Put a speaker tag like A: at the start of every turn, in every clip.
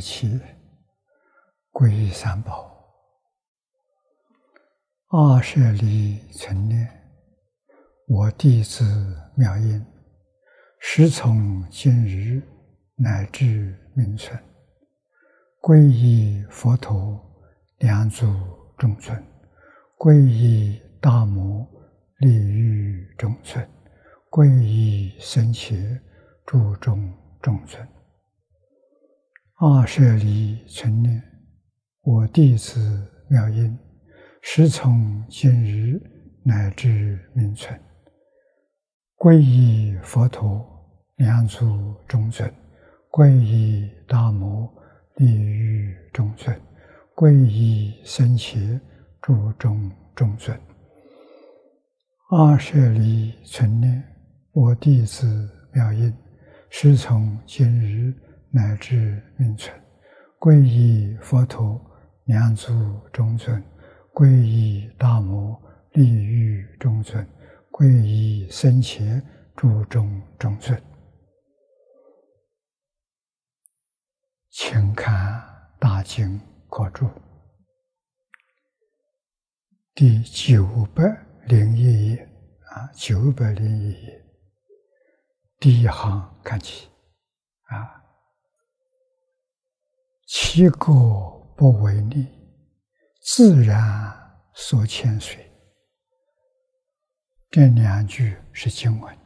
A: 一起皈依三宝。二舍利存念，我弟子妙音，时从今日乃至明存，皈依佛陀，两足中尊；皈依大摩，利欲中尊；皈依僧伽，诸众。众尊，二舍离存念，我弟子妙音，时从今日乃至明存，皈依佛陀，两足中尊；皈依大摩，利欲中尊；皈依僧伽，诸众中尊。二舍离存念，我弟子妙音。师从今日乃至命存，皈依佛陀，两足中尊；皈依大摩，利欲中尊；皈依僧伽，诸众中尊。请看大经可注第九百零一页啊，九百零一页。第一行看起，啊，其果不为利，自然所牵随。这两句是经文，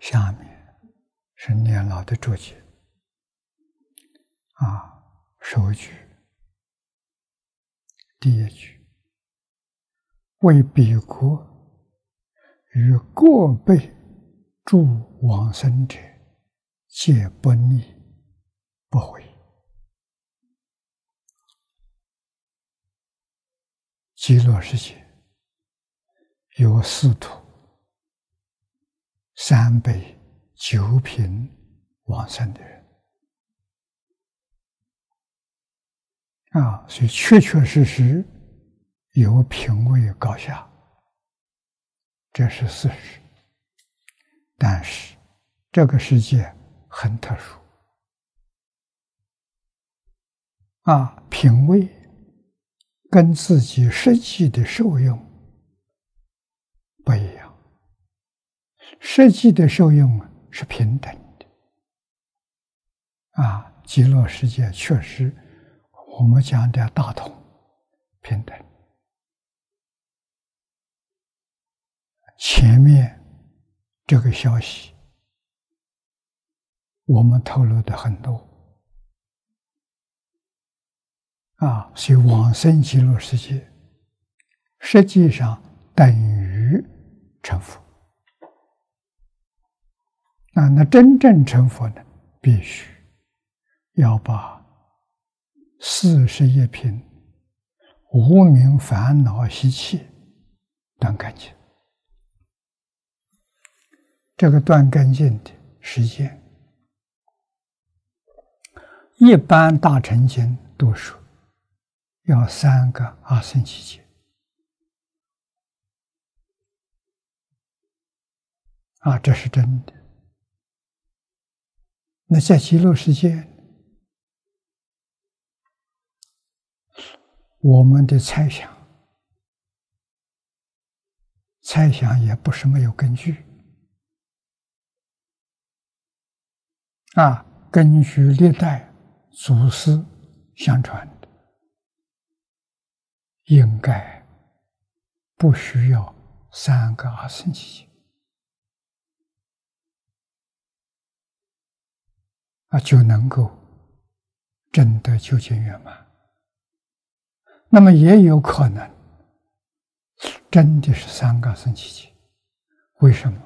A: 下面是念老的注解。啊，首句，第一句，为彼国。与过辈助往生者，戒不逆不悔。极乐世界有四土、三辈、九品往生的人啊，所以确确实实有品位高下。这是事实，但是这个世界很特殊。啊，品位跟自己实际的受用不一样，实际的受用是平等的。啊，极乐世界确实我们讲的大同平等。前面这个消息，我们透露的很多啊，所以往生极乐世界实际上等于成佛啊。那真正成佛呢，必须要把四十一品无名烦恼习气断干净。这个断干净的时间，一般大乘经读书要三个阿僧祇劫啊，这是真的。那在极乐世界，我们的猜想，猜想也不是没有根据。啊，根据历代祖师相传的，应该不需要三个阿僧祇劫啊，就能够真的究竟圆满。那么也有可能真的是三个阿僧祇劫，为什么？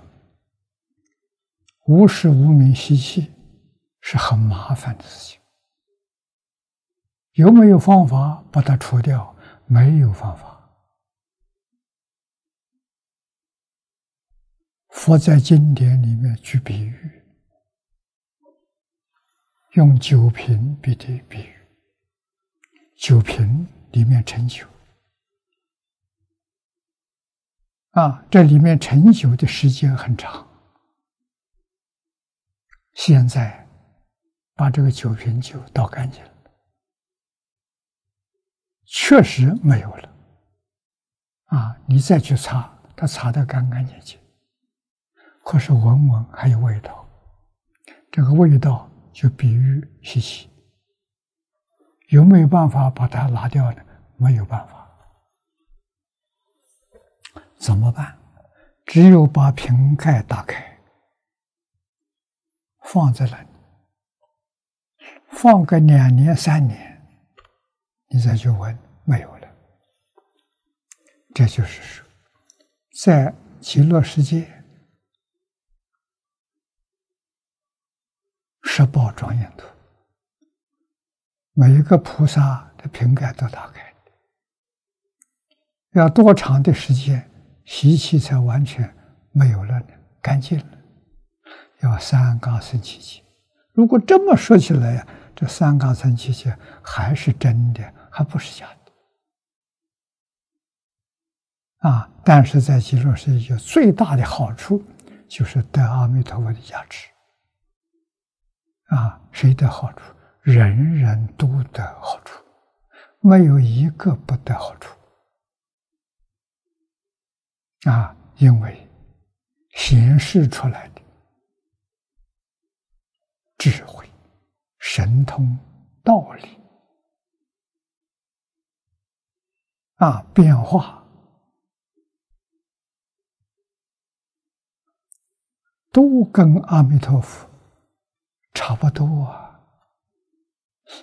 A: 无时无名习气。是很麻烦的事情，有没有方法把它除掉？没有方法。佛在经典里面举比喻，用酒瓶比的比喻，酒瓶里面盛酒，啊，这里面陈酒的时间很长。现在把这个酒瓶酒倒干净了，确实没有了。啊，你再去擦，它擦得干干净净。可是闻闻还有味道，这个味道就比喻稀奇。有没有办法把它拿掉呢？没有办法。怎么办？只有把瓶盖打开。放在那里，放个两年三年，你再去闻，没有了。这就是说，在极乐世界，十宝庄严土，每一个菩萨的瓶盖都打开，要多长的时间，习气才完全没有了呢？干净了。要三纲生七劫，如果这么说起来呀，这三纲生七劫还是真的，还不是假的啊！但是在极乐世界最大的好处就是得阿弥陀佛的加持啊！谁得好处？人人都得好处，没有一个不得好处啊！因为显示出来的。智慧、神通、道理啊，变化都跟阿弥陀佛差不多啊。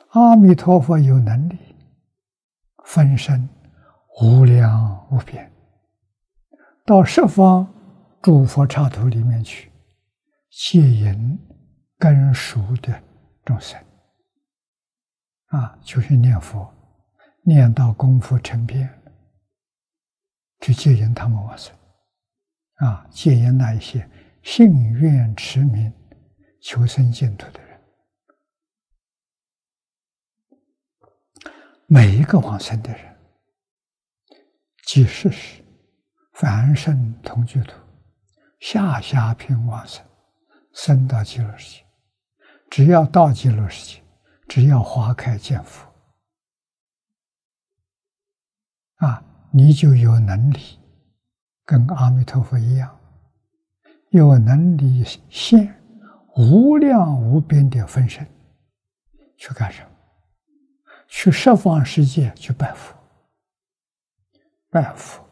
A: 阿弥陀佛有能力分身无量无边，到十方诸佛刹土里面去接引。根熟的众生啊，就是念佛，念到功夫成片，去戒烟他们往生。啊，戒烟那一些信愿持名、求生净土的人，每一个往生的人，即使是凡圣同居土，下下品往生，生到极乐世界。只要到极乐世界，只要花开见佛，啊，你就有能力跟阿弥陀佛一样，有能力现无量无边的分身去干什么？去十方世界去拜佛，拜佛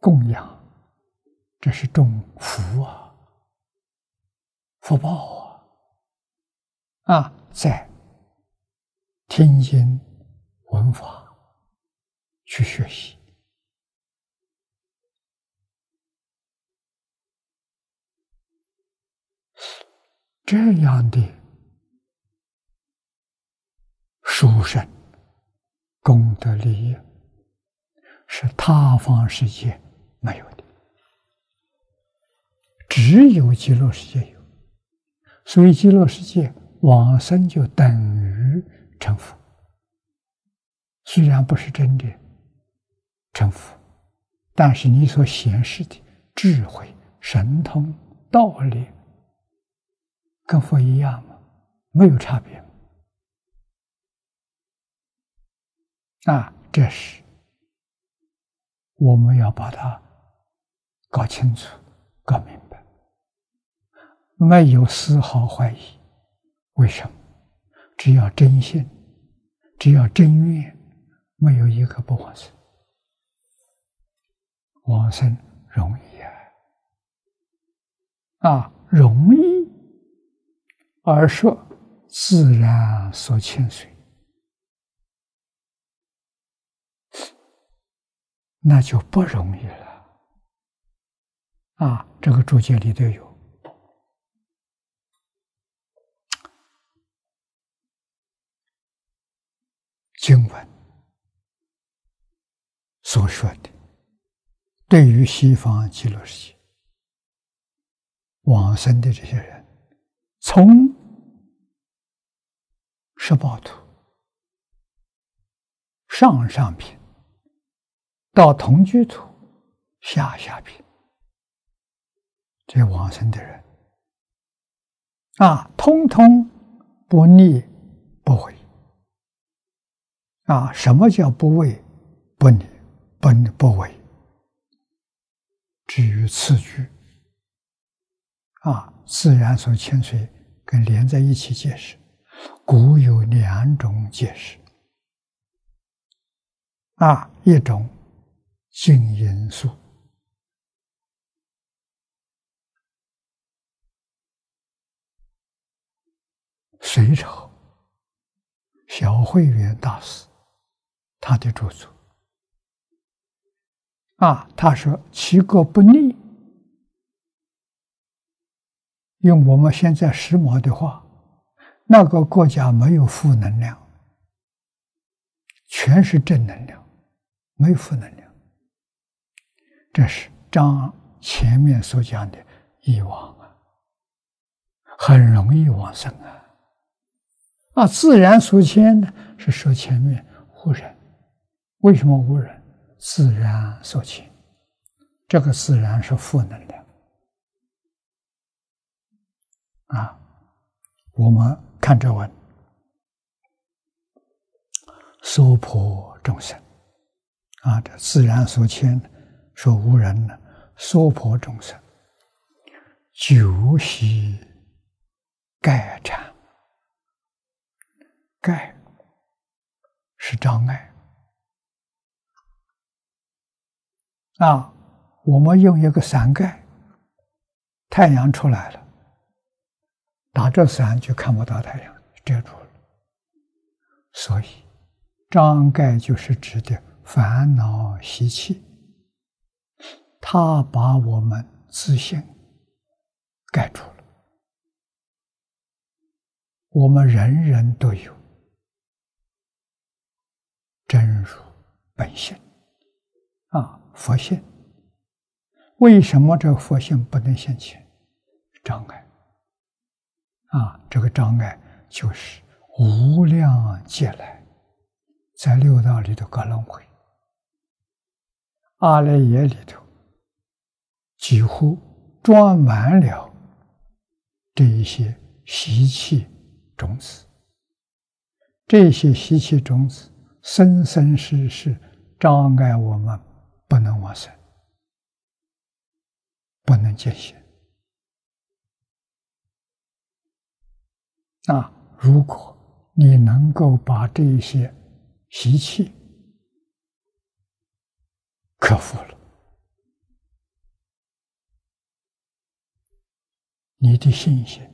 A: 供养，这是种福啊，福报啊。啊，在听经闻法去学习，这样的书生功德利益，是他方世界没有的，只有极乐世界有，所以极乐世界。往生就等于成佛，虽然不是真的成佛，但是你所显示的智慧、神通、道理，跟佛一样吗？没有差别。啊，这是我们要把它搞清楚、搞明白，没有丝毫怀疑。为什么？只要真心，只要真愿，没有一个不往生。往生容易啊！啊，容易，而说自然所欠水，那就不容易了。啊，这个注解里头有。经文所说的，对于西方极乐世界，往生的这些人，从十报图、上上品到同居图、下下品，这往生的人啊，通通不逆不悔啊！什么叫不为不逆不不为？至于次句。啊，自然所清水跟连在一起解释，古有两种解释。啊，一种静因素，隋朝小慧远大师他的著作。啊，他说：“其国不利。”用我们现在时髦的话，那个国家没有负能量，全是正能量，没有负能量。这是张前面所讲的遗忘啊，很容易往生啊。啊，自然所牵呢，是说前面无人，为什么无人？自然所牵，这个自然是负能量。啊，我们看这文，娑婆众生，啊，这自然所牵，说无人呢，娑婆众生，九系盖缠，盖是障碍，啊，我们用一个伞盖，太阳出来了。打着伞就看不到太阳，遮住了。所以障盖就是指的烦恼习气，他把我们自信盖住了。我们人人都有真如本性啊，佛性。为什么这佛性不能现前？障碍。啊，这个障碍就是无量劫来在六道里头各轮回，阿赖耶里头几乎装满了这一些习气种子，这些习气种子生生世世障碍我们不能往生，不能见性。那，如果你能够把这些习气克服了，你的信心、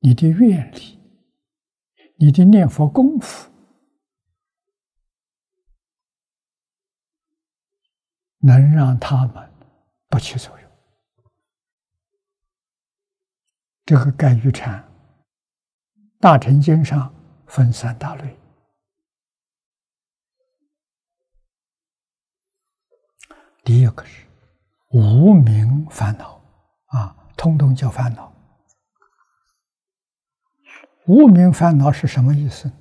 A: 你的愿力、你的念佛功夫，能让他们不起作用。这个盖玉禅。大乘经上分三大类，第一个是无名烦恼啊，通通叫烦恼。无名烦恼是什么意思？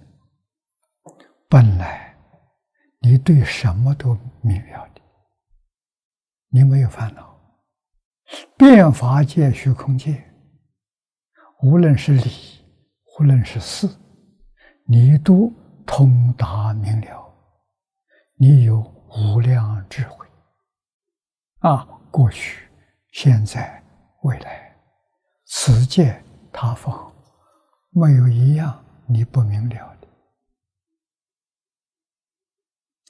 A: 本来你对什么都明了，你没有烦恼。变法界、虚空界，无论是理。无论是事，你都通达明了，你有无量智慧啊！过去、现在、未来，此界他方，没有一样你不明了的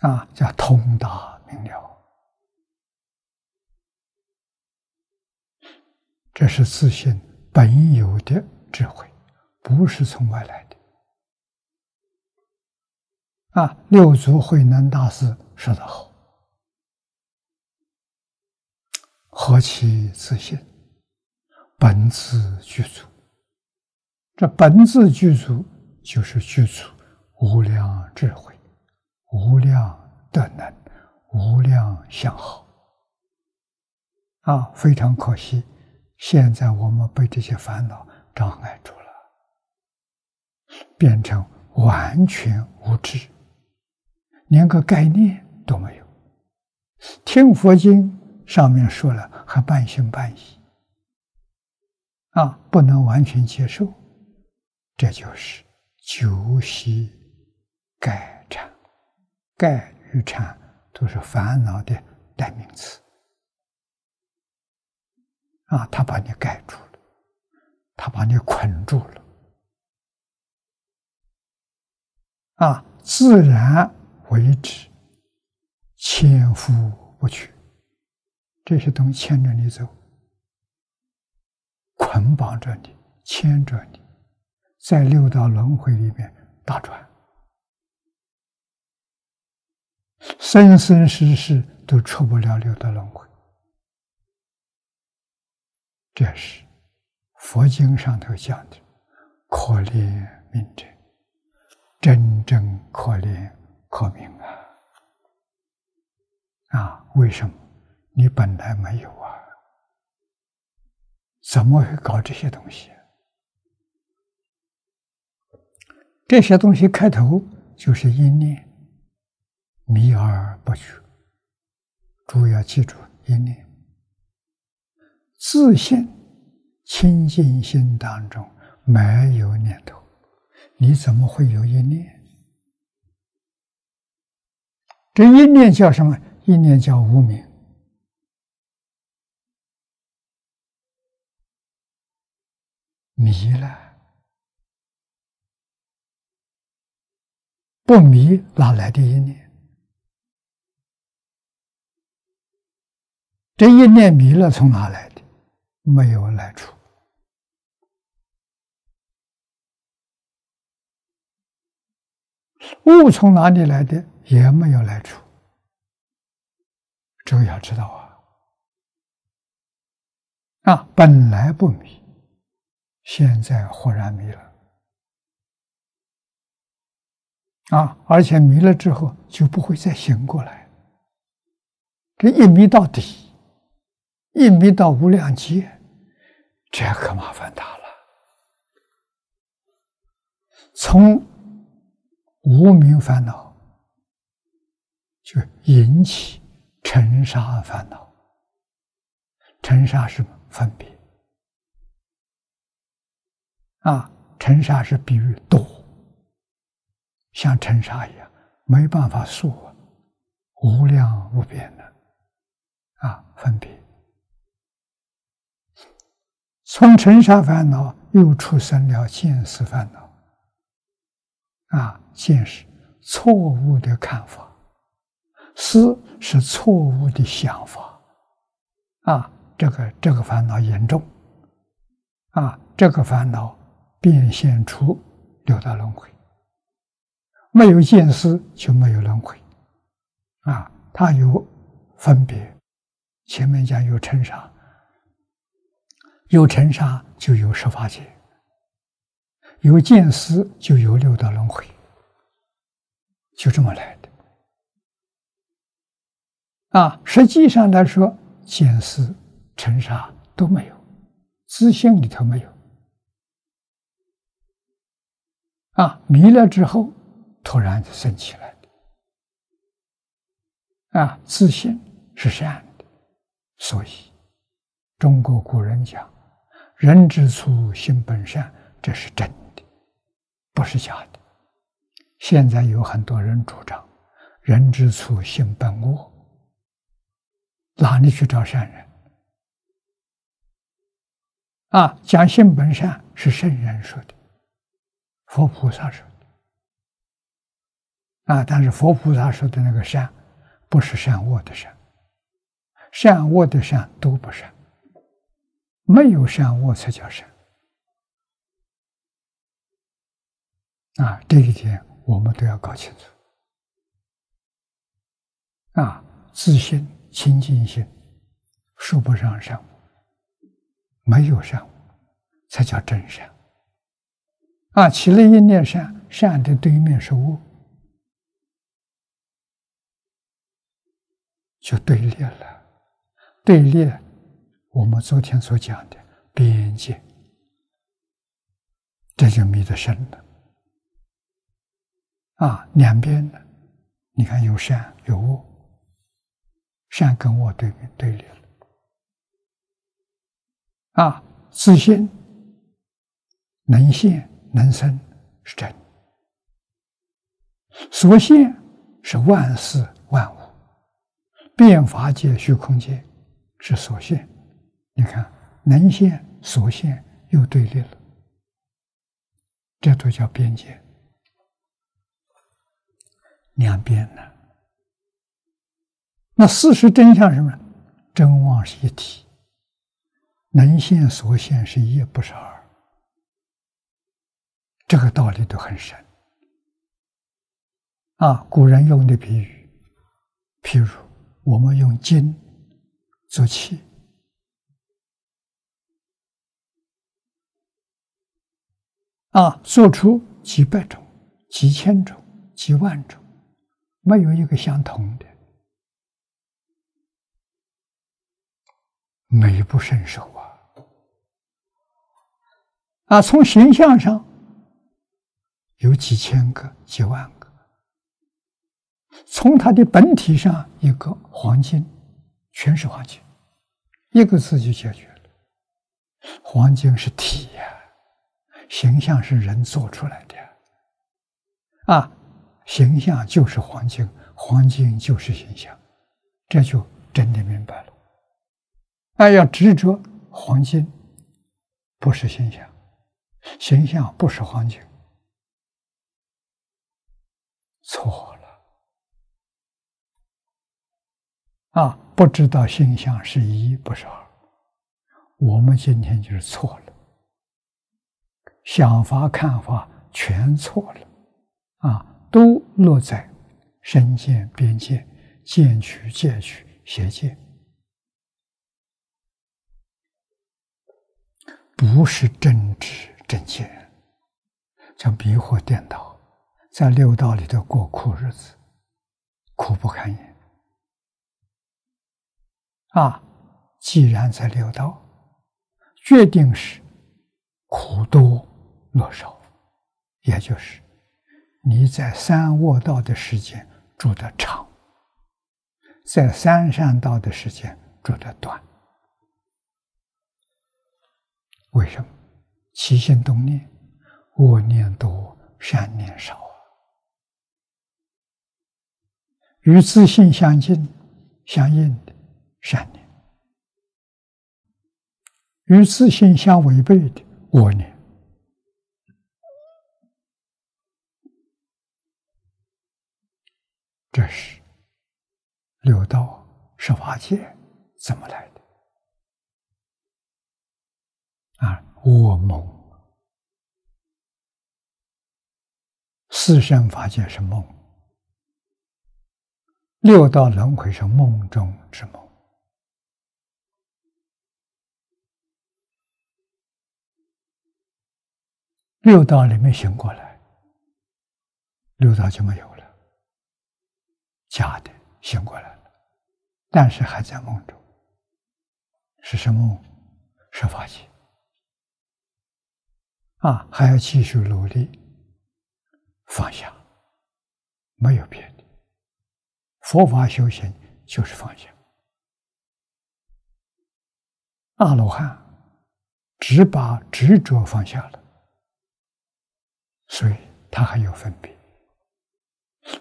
A: 啊！叫通达明了，这是自信本有的智慧。不是从外来的啊！六祖慧能大师说得好：“何其自信，本自具足。”这本自具足，就是具足无量智慧、无量德能、无量相好。啊，非常可惜，现在我们被这些烦恼障碍住了，变成完全无知，连个概念都没有。听佛经上面说了，还半信半疑，啊，不能完全接受，这就是九习盖缠，盖与缠都是烦恼的代名词。啊，他把你盖住了，他把你捆住了，啊，自然为止，千夫不去，这些东西牵着你走，捆绑着你，牵着你，在六道轮回里面打转，生生世世都出不了六道轮回。这是佛经上头讲的，可怜悯者，真正可怜可悯啊！啊，为什么？你本来没有啊，怎么会搞这些东西？这些东西开头就是一念，迷而不觉。主要记住一念。自信清净心当中没有念头，你怎么会有一念？这一念叫什么？一念叫无名。迷了，不迷哪来的一念？这一念迷了，从哪来的？没有来处，物从哪里来的也没有来处，这个要知道啊！啊，本来不迷，现在忽然迷了，啊，而且迷了之后就不会再醒过来，这一迷到底。一迷到无量劫，这可麻烦大了。从无名烦恼就引起尘沙烦恼。尘沙是分别啊，尘沙是比喻多，像尘沙一样，没办法数，无量无边的啊，分别。从尘沙烦恼又出生了见识烦恼，啊，见识错误的看法，思是错误的想法，啊，这个这个烦恼严重，啊，这个烦恼变现出六道轮回，没有见思就没有轮回，啊，它有分别，前面讲有尘沙。有尘沙就有十法界，有见思就有六道轮回，就这么来的。啊，实际上来说，见思、尘沙都没有，自性里头没有。啊，迷了之后，突然就升起来的。啊，自信是善的，所以中国古人讲。人之初，性本善，这是真的，不是假的。现在有很多人主张人之初，性本恶，哪里去找善人？啊，讲性本善是圣人说的，佛菩萨说的。啊，但是佛菩萨说的那个善，不是善恶的善，善恶的善都不善。没有善恶才叫善啊！这一点我们都要搞清楚啊！自信、清净心，说不上善，没有善才叫真善啊！起了一念善，善的对面是恶，就对立了，对立。我们昨天所讲的边界，这就迷得深了。啊，两边的，你看有善有恶，善跟恶对面对立了。啊，自信能现能生是真，所现是万事万物，变法界虚空界是所现。你看能现所现又对立了，这都叫边界。两边呢？那事实真相是什么？真妄是一体，能现所现是一，不是二。这个道理都很深啊！古人用的比喻，譬如我们用金做器啊，做出几百种、几千种、几万种。没有一个相同的，美不胜收啊！啊，从形象上有几千个、几万个；从它的本体上，一个黄金，全是黄金，一个字就解决了。黄金是体呀，形象是人做出来的啊。形象就是黄金，黄金就是形象，这就真的明白了。哎，要执着黄金，不是形象，形象不是黄金，错了。啊，不知道形象是一，不是二。我们今天就是错了，想法看法全错了，啊。都落在身见、边界、见取、戒取、邪见，不是正知正见，叫迷惑颠倒，在六道里头过苦日子，苦不堪言。啊，既然在六道，决定是苦多落少，也就是。你在三卧道的时间住得长，在三善道的时间住得短。为什么？起心动念，恶念多，善念少。与自信相近、相应的善念，与自信相违背的恶念。这是六道十法界怎么来的？啊，我梦，四圣法界是梦，六道轮回是梦中之梦。六道里面醒过来，六道就没有。假的醒过来了，但是还在梦中。是什么梦？是法界啊！还要继续努力放下，没有别的。佛法修行就是放下。阿罗汉只把执着放下了，所以他还有分别，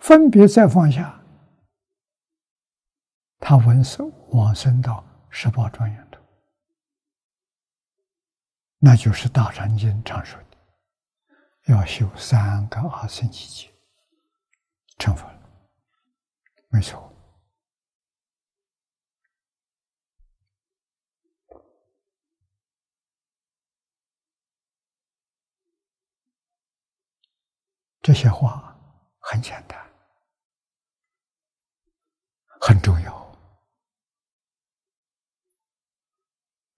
A: 分别再放下。他闻声往生到十八庄严土，那就是《大乘经》常说的，要修三个阿僧祇劫成佛了，没错。这些话很简单，很重要。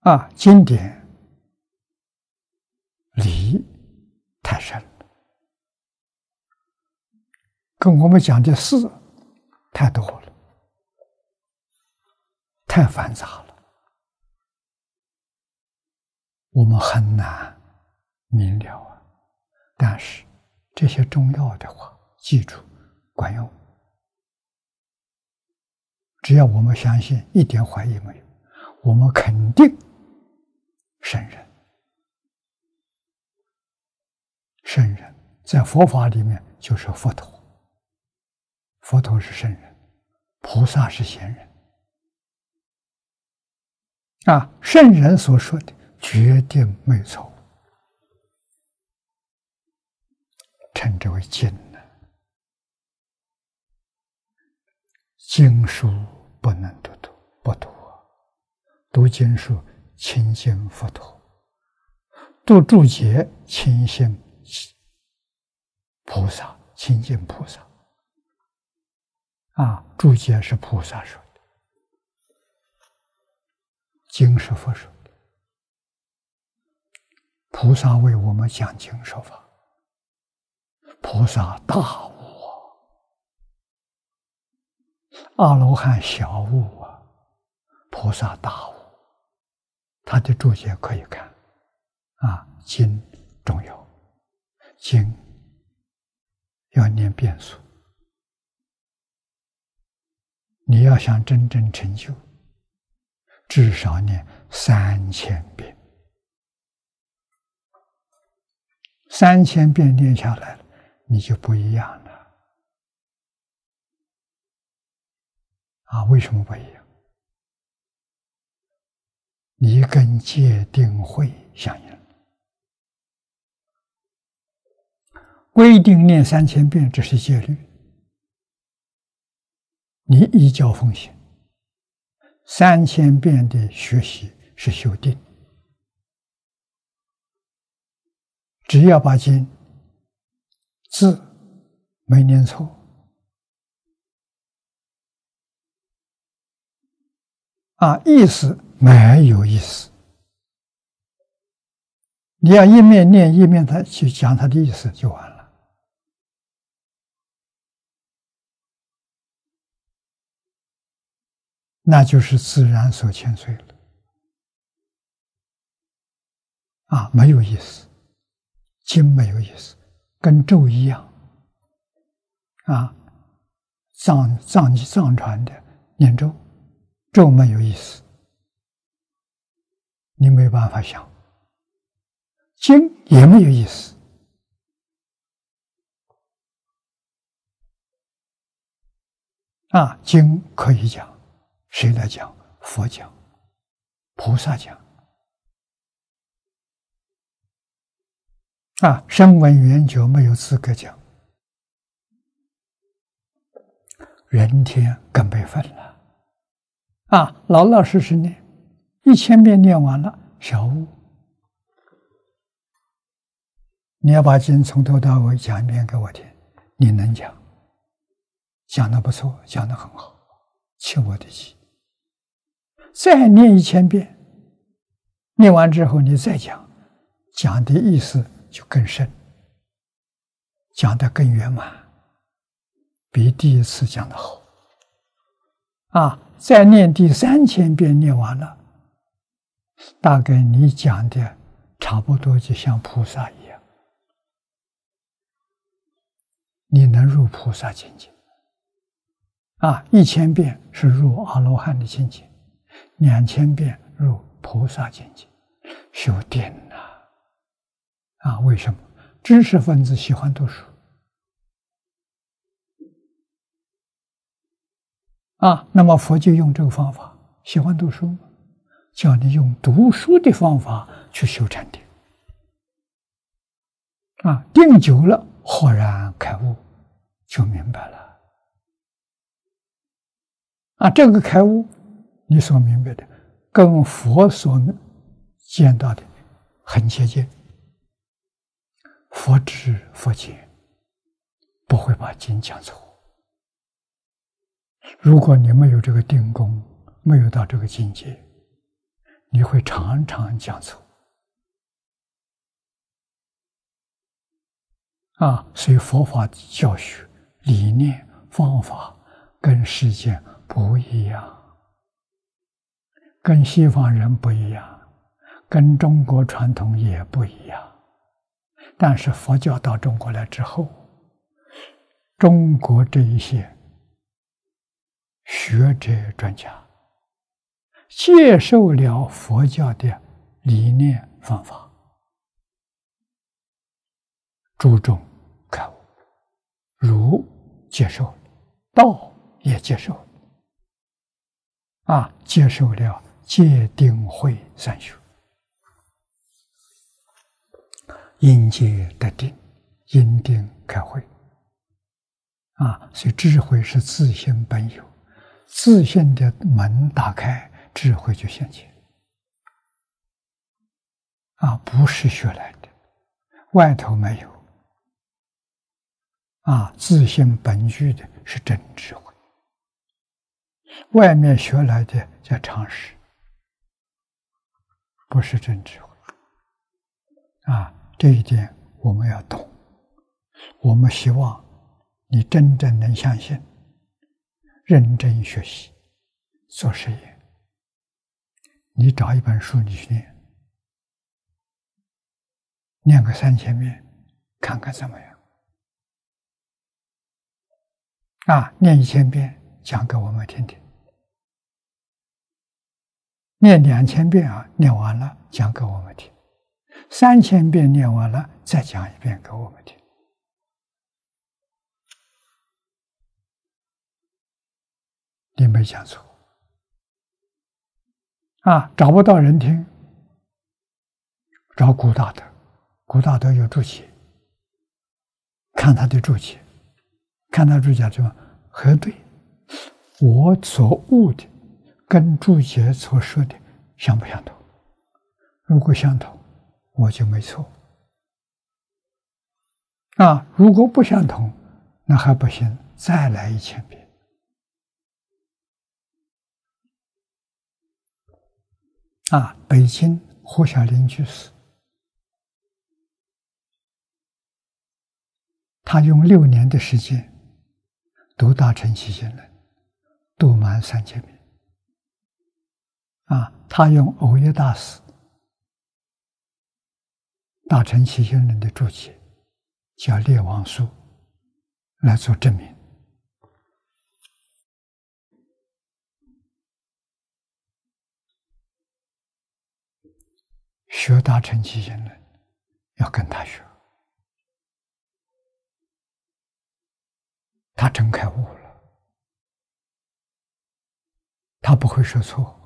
A: 啊，经典理太深了，跟我们讲的事太多了，太繁杂了。我们很难明了啊。但是这些重要的话，记住管用。只要我们相信，一点怀疑没有，我们肯定圣人。圣人在佛法里面就是佛陀，佛陀是圣人，菩萨是贤人。啊，圣人所说的绝对没错，称之为经呢。经书不能读读，不读。读经书亲近佛陀，度注解亲近菩萨，亲近菩萨。啊，注解是菩萨说的。经是佛说的，菩萨为我们讲经说法，菩萨大悟啊，阿罗汉小悟啊，菩萨大悟，他的注解可以看，啊，经重要，经要念遍数，你要想真正成就。至少念三千遍，三千遍念下来了，你就不一样了。啊，为什么不一样？你跟戒定慧相应，规定念三千遍，这是戒律，你依教奉行。三千遍的学习是修定，只要把经字没念错，啊，意思没有意思，你要一面念一面他去讲他的意思就完了。那就是自然所欠碎了，啊，没有意思，经没有意思，跟咒一样，啊，藏藏藏传的念咒，咒没有意思，你没办法想，经也没有意思，啊，经可以讲。谁来讲？佛讲，菩萨讲。啊，声闻缘觉没有资格讲，人天更没份了。啊，老老实实念，一千遍念完了，小悟。你要把经从头到尾讲一遍给我听，你能讲？讲的不错，讲的很好，切我的心。再念一千遍，念完之后你再讲，讲的意思就更深，讲的更圆满，比第一次讲的好。啊，再念第三千遍，念完了，大概你讲的差不多就像菩萨一样，你能入菩萨境界。啊，一千遍是入阿罗汉的境界。两千遍入菩萨境界，修定呐！啊，为什么知识分子喜欢读书？啊，那么佛就用这个方法，喜欢读书，叫你用读书的方法去修禅定。啊，定久了，豁然开悟，就明白了。啊，这个开悟。你所明白的，跟佛所见到的很接近。佛知佛见，不会把经讲错。如果你没有这个定功，没有到这个境界，你会常常讲错。啊，所以佛法教学理念方法跟世间不一样。跟西方人不一样，跟中国传统也不一样。但是佛教到中国来之后，中国这一些学者专家接受了佛教的理念方法，注重开悟，儒接受，道也接受，啊，接受了戒定慧三学。因界得定，因定开慧，啊，所以智慧是自性本有，自性的门打开，智慧就现前，啊，不是学来的，外头没有，啊，自性本具的是真智慧，外面学来的叫常识，不是真智慧，啊。这一点我们要懂。我们希望你真正能相信，认真学习，做实验。你找一本书，你去念，念个三千遍，看看怎么样？啊，念一千遍，讲给我们听听。念两千遍啊，念完了讲给我们听。三千遍念完了，再讲一遍给我们听。你没讲错啊！找不到人听，找古大德，古大德有注解，看他的注解，看他注解怎么核对，我所悟的跟注解所说的相不相同？如果相同。我就没错啊！如果不相同，那还不行，再来一千遍。啊，北京胡小林居士，他用六年的时间读大乘起信论，读满三千遍。啊，他用欧耶大师。大乘起信论的注解叫《列王书》来做证明。学大乘起信论要跟他学，他真开悟了，他不会说错。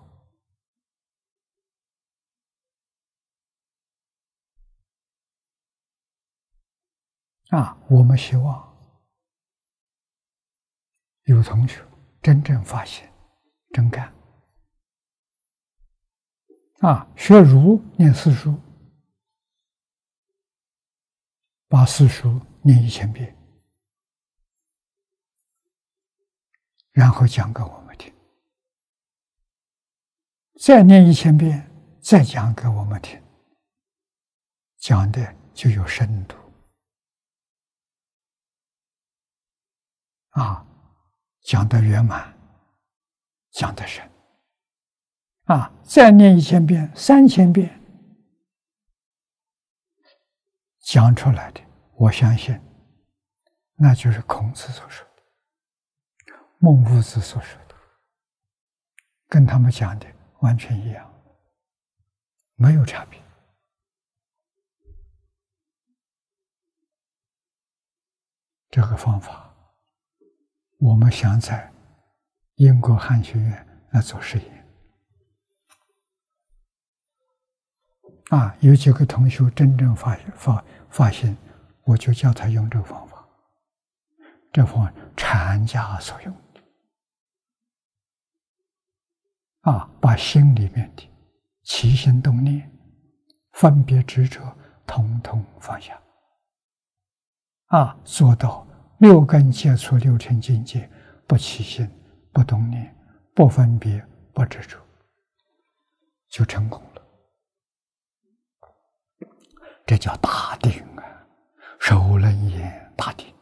A: 啊，我们希望有同学真正发现真干。啊，学儒念四书，把四书念一千遍，然后讲给我们听，再念一千遍，再讲给我们听，讲的就有深度。啊，讲的圆满，讲的深，啊，再念一千遍、三千遍，讲出来的，我相信，那就是孔子所说的，孟夫子所说的，跟他们讲的完全一样，没有差别。这个方法。我们想在英国汉学院来做实验，啊，有几个同学真正发发发现，我就叫他用这个方法，这方法禅家所用的，啊，把心里面的起心动念、分别执着，统统放下，啊，做到。六根接触六尘境界，不起心，不动念，不分别，不执着，就成功了。这叫大定啊！受人言大定，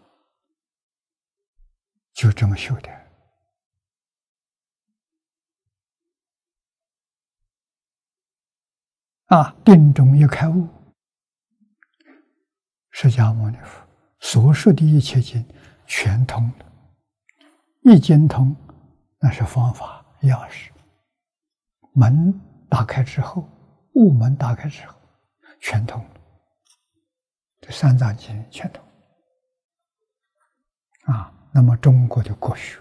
A: 就这么修的。啊，定中一开悟，释迦牟尼佛所说的一切经全通了，一经通，那是方法钥匙，门打开之后，悟门打开之后，全通，三藏经全通，啊，那么中国的国学，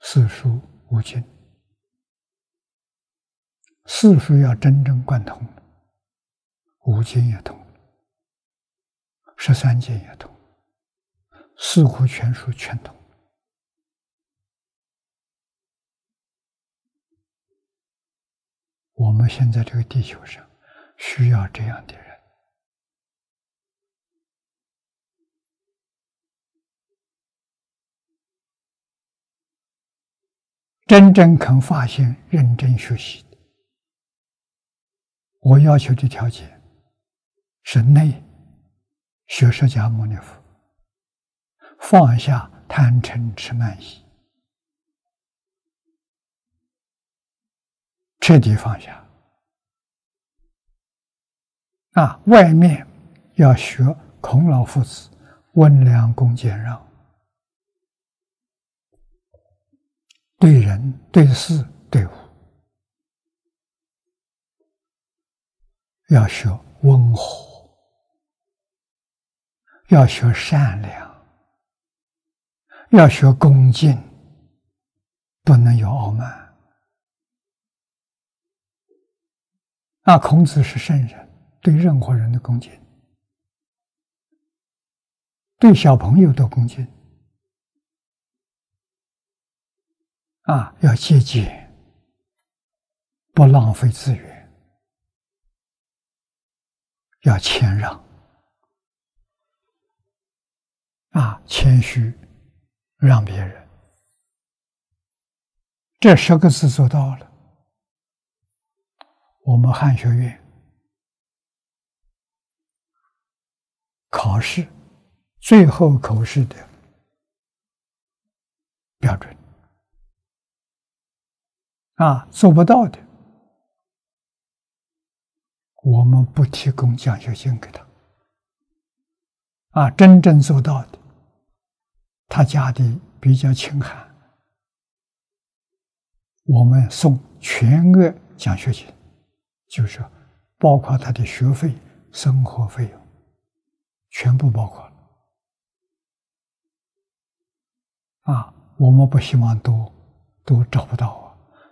A: 四书五经。四书要真正贯通。五经也通。十三经也通，四库全书全通。我们现在这个地球上需要这样的人，真正肯发现、认真学习。我要求的条件是内学释迦牟尼佛，放下贪嗔痴慢疑，彻底放下。啊，外面要学孔老夫子温良恭俭让，对人对事对物。要学温和，要学善良，要学恭敬，不能有傲慢。那，孔子是圣人，对任何人的恭敬，对小朋友的恭敬。啊，要节俭，不浪费资源。要谦让，啊，谦虚，让别人，这十个字做到了。我们汉学院考试最后口试的标准，啊，做不到的。我们不提供奖学金给他，啊，真正做到的，他家里比较清寒，我们送全额奖学金，就是包括他的学费、生活费用，全部包括。啊，我们不希望都都找不到，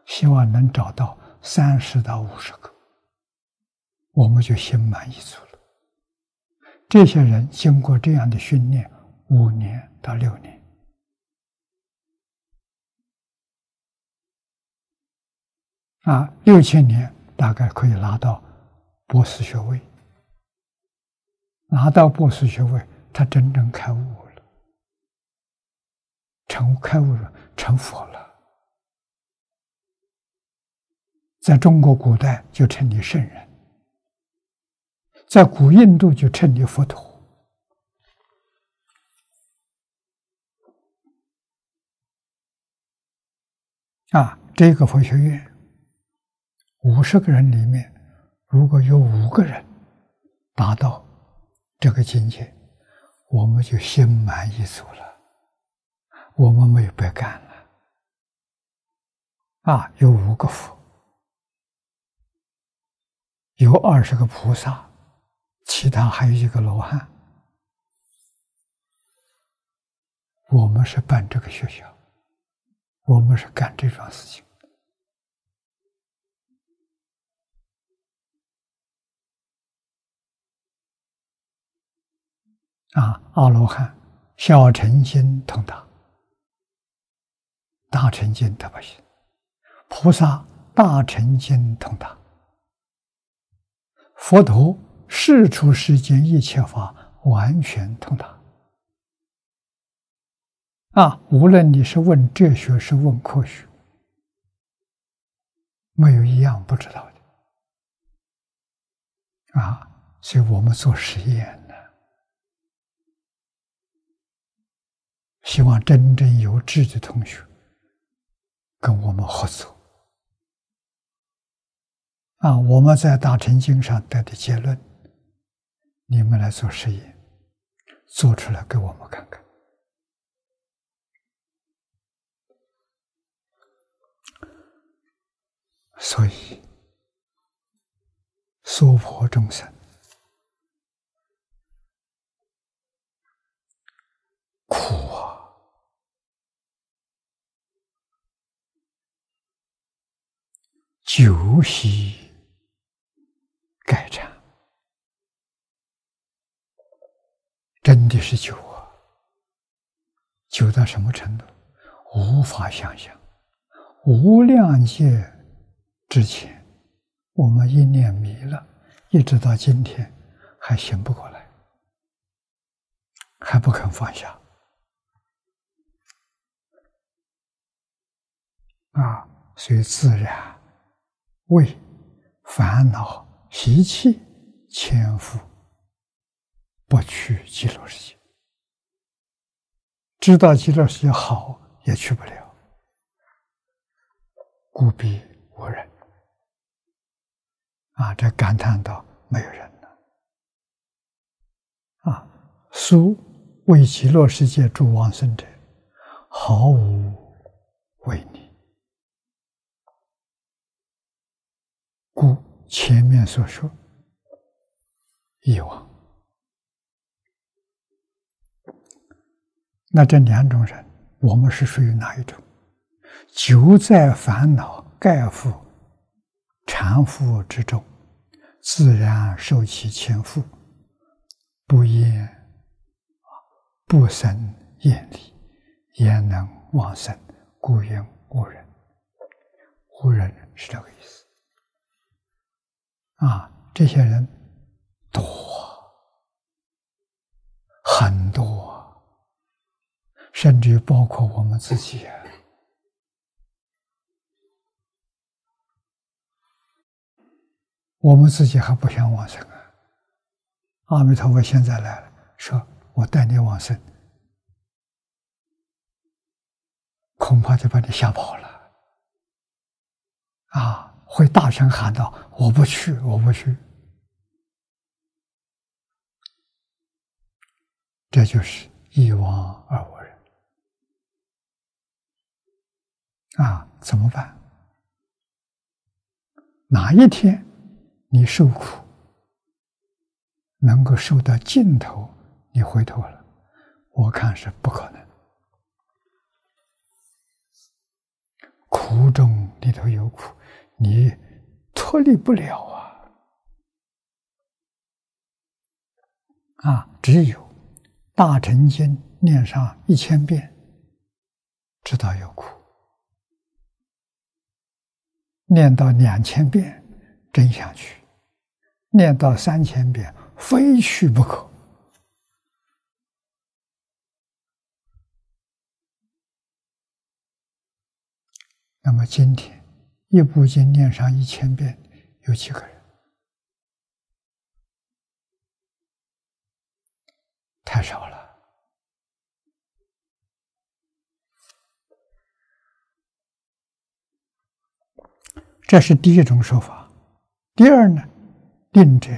A: 希望能找到三十到五十个。我们就心满意足了。这些人经过这样的训练，五年到六年，啊，六千年大概可以拿到博士学位。拿到博士学位，他真正开悟了，成开悟了，成佛了。在中国古代就称你圣人。在古印度就称你佛陀啊，这个佛学院五十个人里面，如果有五个人达到这个境界，我们就心满意足了，我们没有白干了啊！有五个佛，有二十个菩萨。其他还有一个罗汉，我们是办这个学校，我们是干这桩事情啊。阿罗汉小乘心通达，大乘心他不行；菩萨大乘心通达，佛陀。世出世间一切法完全通达啊！无论你是问哲学，是问科学，没有一样不知道的啊！所以我们做实验呢，希望真正有志的同学跟我们合作啊，我们在大乘经上得的结论，你们来做实验，做出来给我们看看。所以，娑婆众生苦啊，酒席盖禅，真的是酒啊！酒到什么程度？无法想象，无量界。之前，我们一念迷了，一直到今天还醒不过来，还不肯放下啊！所以自然为烦恼习气潜伏，不去极乐世界。知道极乐世界好，也去不了，故必无人。啊，这感叹到没有人了。啊，苏为极乐世界诸往生者，毫无违逆，故前面所说，遗忘。那这两种人，我们是属于哪一种？就在烦恼盖覆。缠缚之中，自然受其牵缚，不厌不生厌离，焉能往生？故曰无人。无人是这个意思。啊，这些人多，很多，甚至于包括我们自己。我们自己还不想往生啊！阿弥陀佛现在来了，说我带你往生，恐怕就把你吓跑了啊！会大声喊道：“我不去，我不去！”这就是一往而无人啊！怎么办？哪一天？你受苦，能够受到尽头，你回头了，我看是不可能。苦中里头有苦，你脱离不了啊！啊，只有大乘经念上一千遍，知道有苦；念到两千遍，真想去。念到三千遍，非去不可。那么今天一部经念上一千遍，有几个人？太少了。这是第一种说法。第二呢？定者，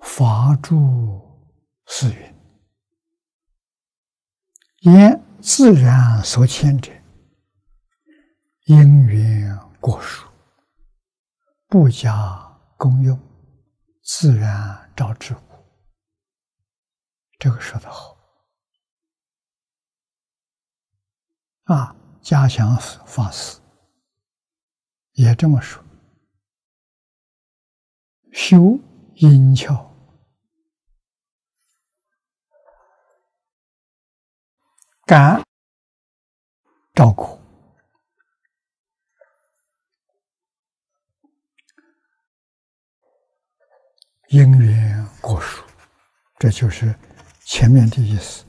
A: 法住四云，言自然所牵者，因缘果数，不加功用，自然照之故。这个说的好啊！加强法师也这么说。修阴窍，感照苦，因缘果熟，这就是前面的意思。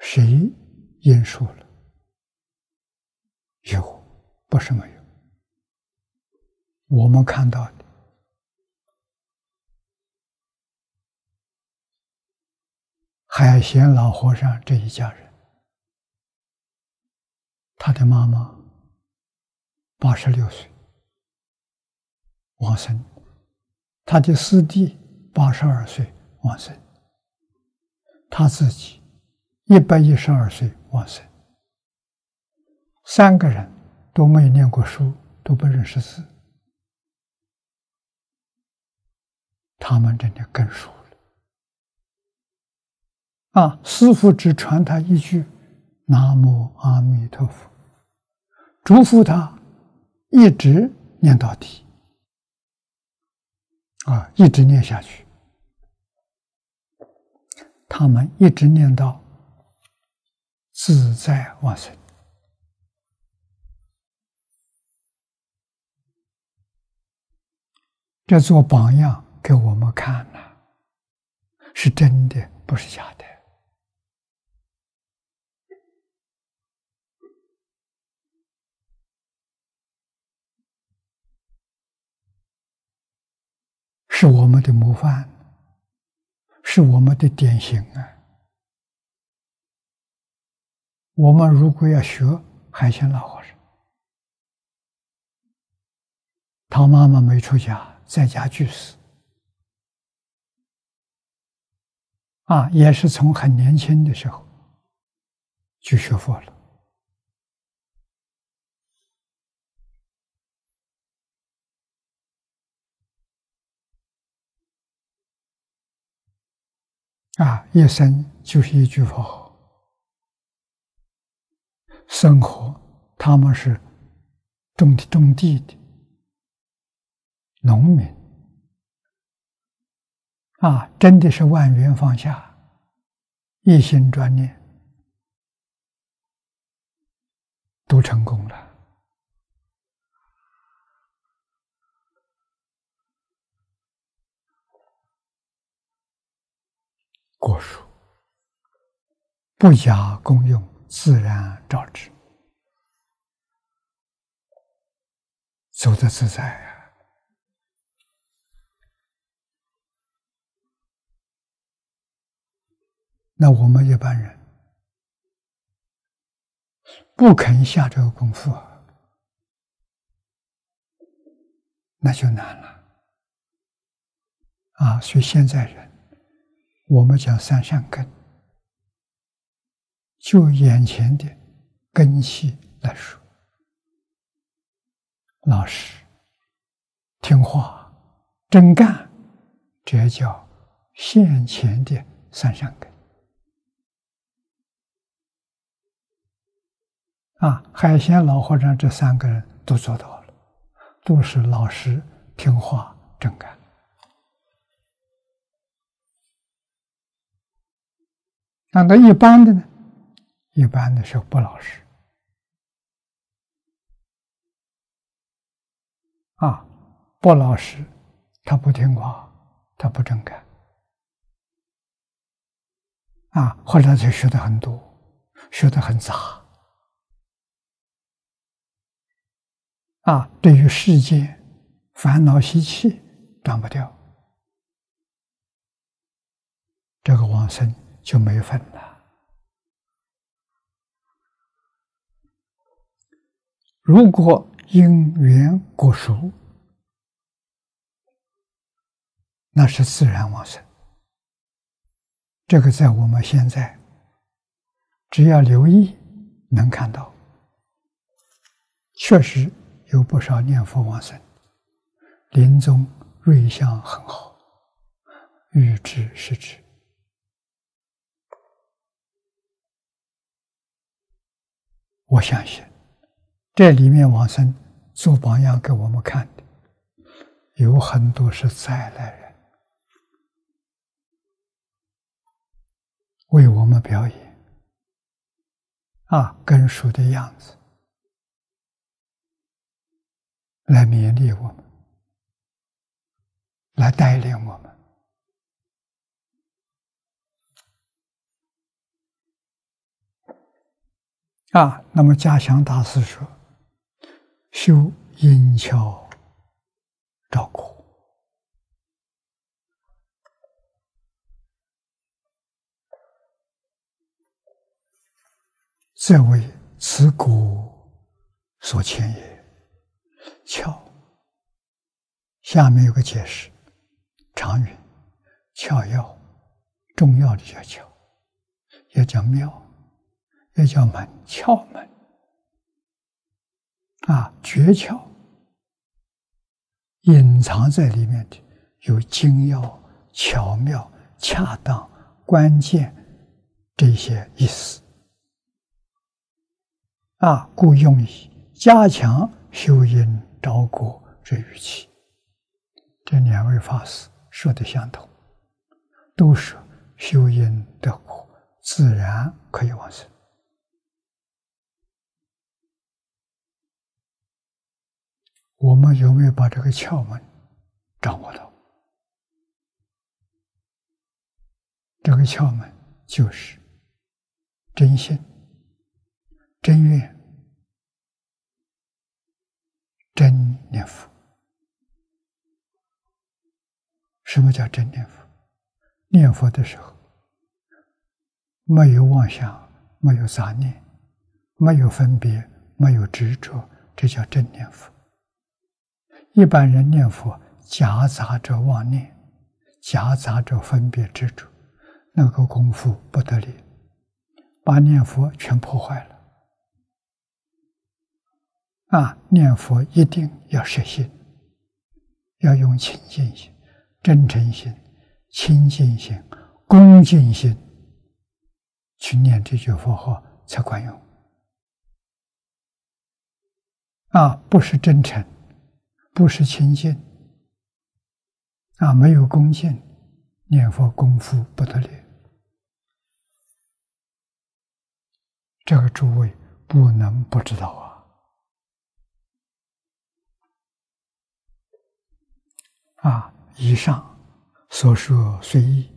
A: 谁因说了？有不是没有。我们看到的。海贤老和尚这一家人，他的妈妈八十六岁往生，他的师弟八十二岁往生，他自己一百一十二岁往生，三个人都没念过书，都不认识字。他们真的更熟了啊！师傅只传他一句“南无阿弥陀佛”，嘱咐他一直念到底啊，一直念下去。他们一直念到自在往生。这做榜样。给我们看了，是真的，不是假的。是我们的模范，是我们的典型啊！我们如果要学海鲜老和尚，他妈妈没出家，在家居士。啊，也是从很年轻的时候就学佛了。啊，一生就是一句话，生活他们是种地种地的农民。啊，真的是万缘放下，一心专念，都成功了。果树不假功用，自然照之，走得自在啊。那我们一般人不肯下这个功夫，那就难了啊！所以现在人，我们讲三善根，就眼前的根系来说，老实、听话、真干，这叫现前的三善根。啊，海鲜老和尚这三个人都做到了，都是老实、听话、正干。那那一般的呢？一般的是不老实，啊，不老实，他不听话，他不正干，啊，后来就学的很多，学的很杂。啊，对于世界烦恼习气断不掉，这个往生就没分了。如果因缘果熟，那是自然往生。这个在我们现在，只要留意能看到，确实。有不少念佛往生，临终瑞相很好，欲知是知。我相信，这里面往生做榜样给我们看的，有很多是再来人，为我们表演啊，根熟的样子。来勉励我们，来带领我们啊！那么，嘉祥大师说：“修阴窍照顾，这为此骨所牵也。窍，下面有个解释，常云：窍要，重要的叫窍，也叫妙，也叫门，窍门。啊，诀窍隐藏在里面的有精要、巧妙、恰当、关键这些意思。啊，故用以加强修因招果之语气。这两位法师说的相同，都是修因得果，自然可以往生。我们有没有把这个窍门掌握到？这个窍门就是真心、真愿、真念佛。什么叫真念佛？念佛的时候没有妄想，没有杂念，没有分别，没有执着，这叫真念佛。一般人念佛夹杂着妄念，夹杂着分别执着，那个功夫不得力，把念佛全破坏了。啊，念佛一定要实心，要用清净心、真诚心、清净心、恭敬心去念这句佛号才管用。啊，不是真诚。不是清净啊，没有恭敬，念佛功夫不得了。这个诸位不能不知道啊！啊，以上所说随意，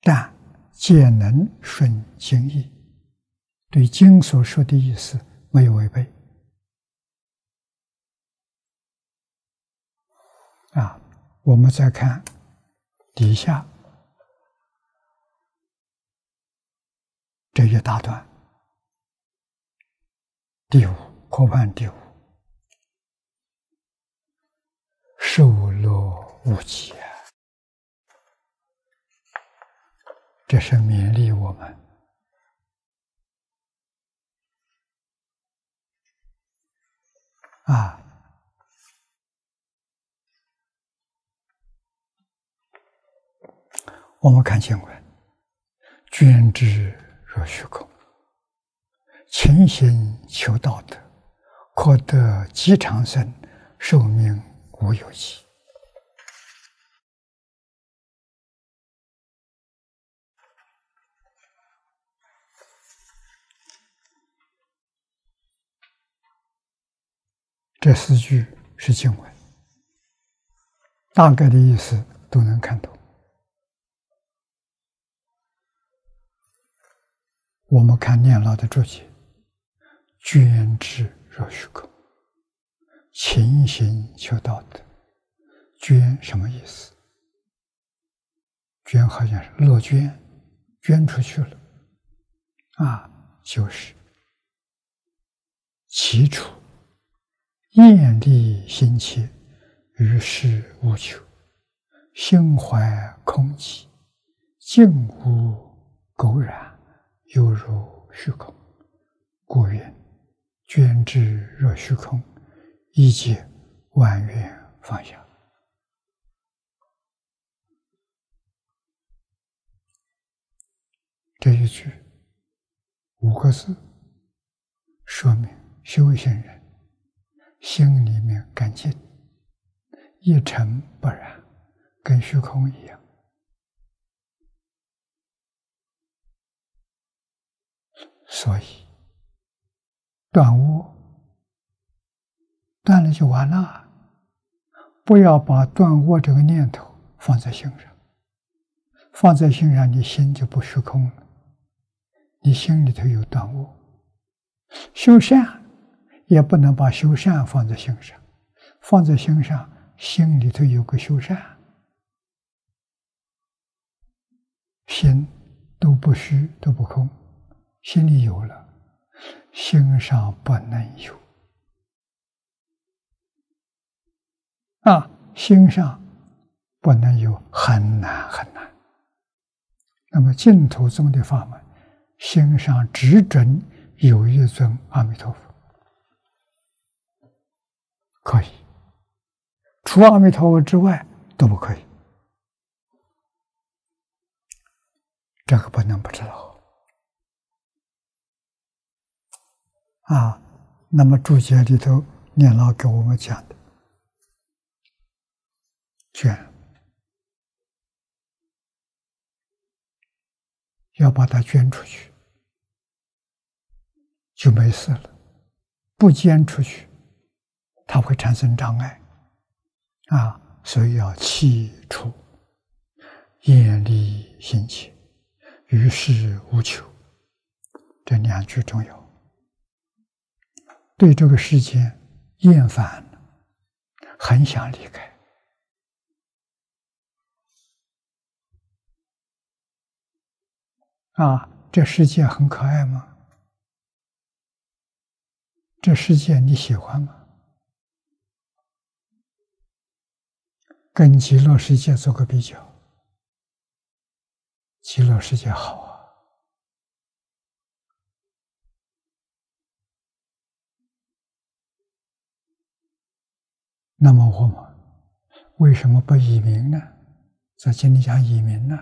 A: 但皆能顺经意。对经所说的意思没有违背啊！我们再看底下这一大段，第五科判第五，受乐无极！这是勉励我们。啊！我们看经文：“捐之若虚空，勤心求道德，可得极长生，寿命无有极。”这四句是经文，大概的意思都能看懂。我们看念老的注解：“捐之若虚空，勤行求道德。”捐什么意思？捐好像是乐捐，捐出去了，啊，就是起初。念力心切，于事无求，心怀空寂，静无垢染，犹如虚空。故云：“捐之若虚空，一切万缘放下。”这一句五个字，说明修行人。心里面干净，一尘不染，跟虚空一样。所以断我，断了就完了。不要把断我这个念头放在心上，放在心上，你心就不虚空了，你心里头有断恶；修善，也不能把修善放在心上，放在心上，心里头有个修善，心都不虚，都不空，心里有了，心上不能有啊，心上不能有，很难很难。那么净土宗的法门，心上只准有一尊阿弥陀佛，可以；除阿弥陀佛之外都不可以。这个不能不知道啊。那么注解里头，念老给我们讲的，卷。要把它捐出去，就没事了；不捐出去，它会产生障碍，啊，所以要气出，眼力心切，于事无求，这两句重要。对这个世界厌烦，很想离开。啊，这世界很可爱吗？这世界你喜欢吗？跟极乐世界做个比较，极乐世界好啊。那么我们为什么不移民呢？在经里讲移民呢？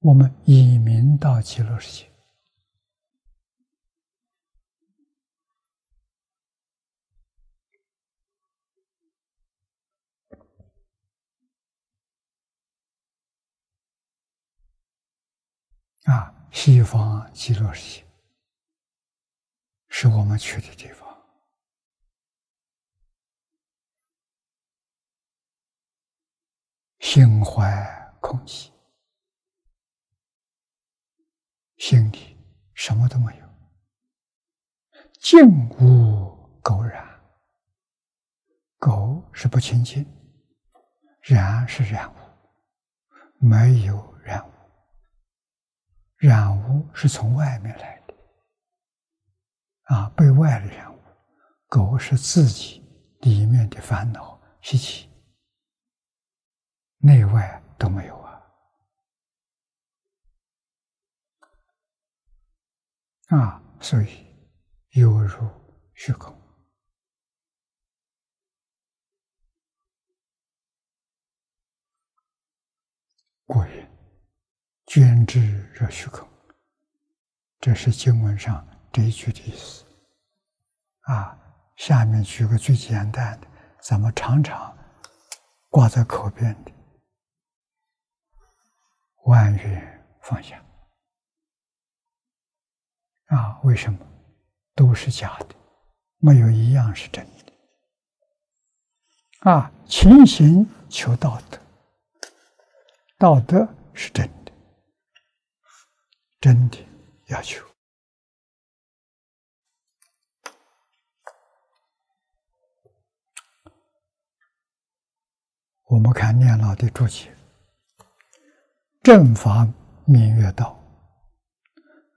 A: 我们移民到极乐世界啊，西方极乐世界是我们去的地方，心怀空寂。心里什么都没有，净无垢染。垢是不清净，染是染污，没有染污。染污是从外面来的，啊，被外的染污。垢是自己里面的烦恼习气，内外都没有。啊，啊所以犹如虚空。过云：“捐之若虚空。”这是经文上这一句的意思。啊，下面举个最简单的，咱们常常挂在口边的：“万缘放下。”啊，为什么都是假的？没有一样是真的。啊，勤行求道德，道德是真的，真的要求。我们看念老的注解：正法明月道，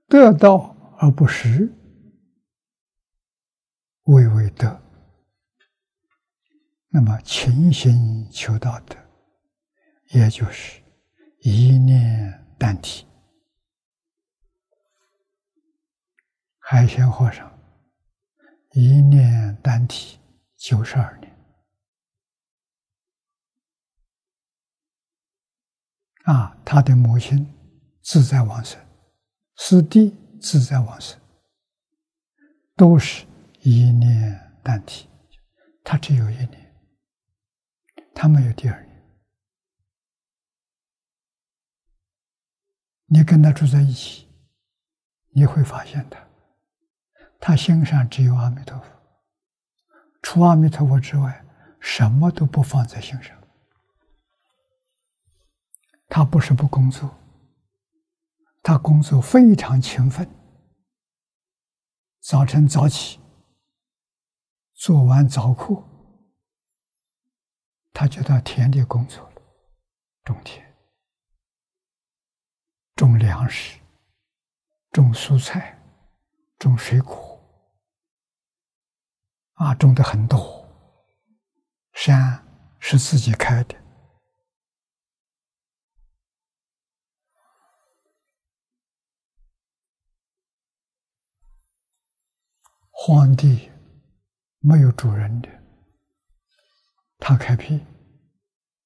A: 得道。而不实，谓为德。那么勤心求道德，也就是一念单体。海鲜和尚一念单体九十二年，啊，他的母亲自在往生，师弟。自在往生，都是一念单体，他只有一念，他没有第二念。你跟他住在一起，你会发现他，他心上只有阿弥陀佛，除阿弥陀佛之外，什么都不放在心上。他不是不工作，他工作非常勤奋，早晨早起，做完早课，他就到田里工作了，种田、种粮食、种蔬菜、种水果，啊，种的很多，山是自己开的。荒地没有主人的，他开辟，